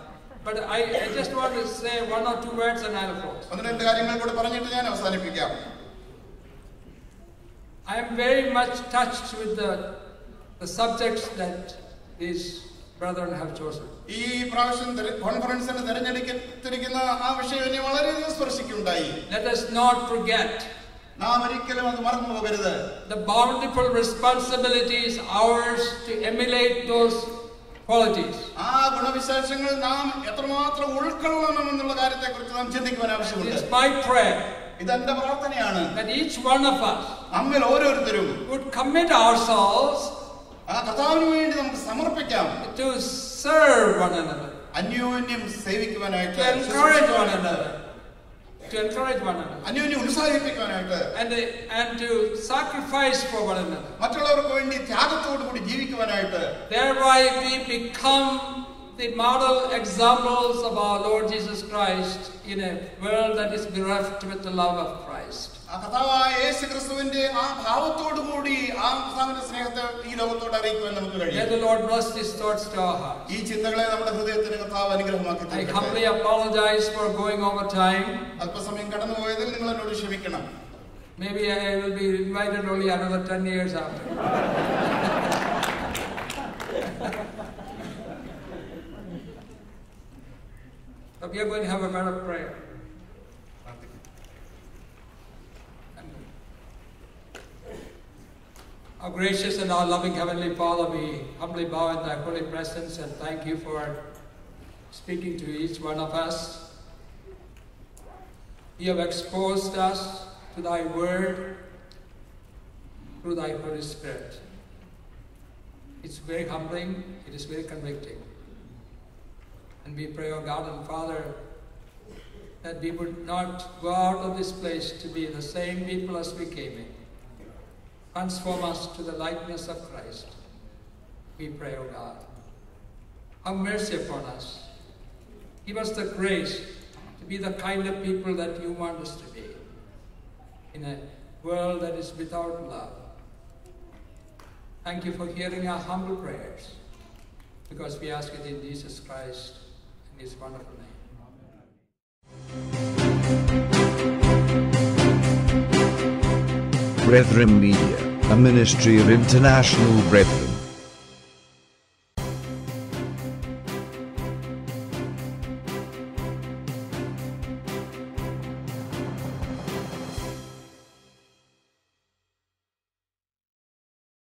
But I, I just want to say one or two words and I'll close. ഒന്ന് രണ്ട് കാര്യങ്ങൾ കൂടി പറഞ്ഞിട്ട് ഞാൻ അവസാനിപ്പിക്കാം I am very much touched with the, the subjects that these brethren have chosen. ഈ പ്രാവശ്യം കോൺഫറൻസിന് തെരഞ്ഞെടുക്കത്തിരിക്കുന്ന ആ വിഷയം എന്നെ വളരെയധികം സ്പർശിക്കുണ്ടായി Let us not forget നാം ഒരിക്കലും അത് മറന്നു പോകരുത് the bountiful responsibilities ours to emulate those qualities. ആ ഗുണവിശേഷങ്ങൾ നാം എത്രമാത്രം ഉൾക്കൊള്ളണം എന്നുള്ള കാര്യത്തെ കുറിച്ച് നാം ചിന്തിക്കുവാൻ ആവശ്യമുണ്ട് It's my prayer ഇതെന്റെ പ്രാർത്ഥനയാണ് that each one of us നമ്മിൽ ഓരോരുത്തരും would commit ourselves ആ കർത്താവിന് വേണ്ടി നമുക്ക് സമർപ്പിക്കാം to serve one another, അന്യോന്യം സേവിക്കുവാനായിട്ട് to encourage one another, to encourage one another, അന്യോന്യം ഉത്സാഹിപ്പിക്കുവാനായിട്ട് and, and to sacrifice for one another. മറ്റുള്ളവർക്ക് വേണ്ടി ത്യാഗത്തോടു കൂടി ജീവിക്കുവാനായിട്ട് Thereby we become the model examples of our Lord Jesus Christ in a world that is bereft with the love of Christ. May the Lord bless these thoughts to our hearts. I humbly apologize for going over time. Maybe I will be invited only another 10 years after. But we are going to have a of prayer. Our gracious and our loving Heavenly Father, we humbly bow in Thy holy presence and thank you for speaking to each one of us. You have exposed us to Thy Word through Thy Holy Spirit. It's very humbling, it is very convicting. And we pray, O oh God and Father, that we would not go out of this place to be the same people as we came in. Transform us to the likeness of Christ. We pray, O oh God. Have mercy upon us. Give us the grace to be the kind of people that you want us to be in a world that is without love. Thank you for hearing our humble prayers because we ask it in Jesus Christ. His wonderful name. Brethren Media, a ministry of international brethren.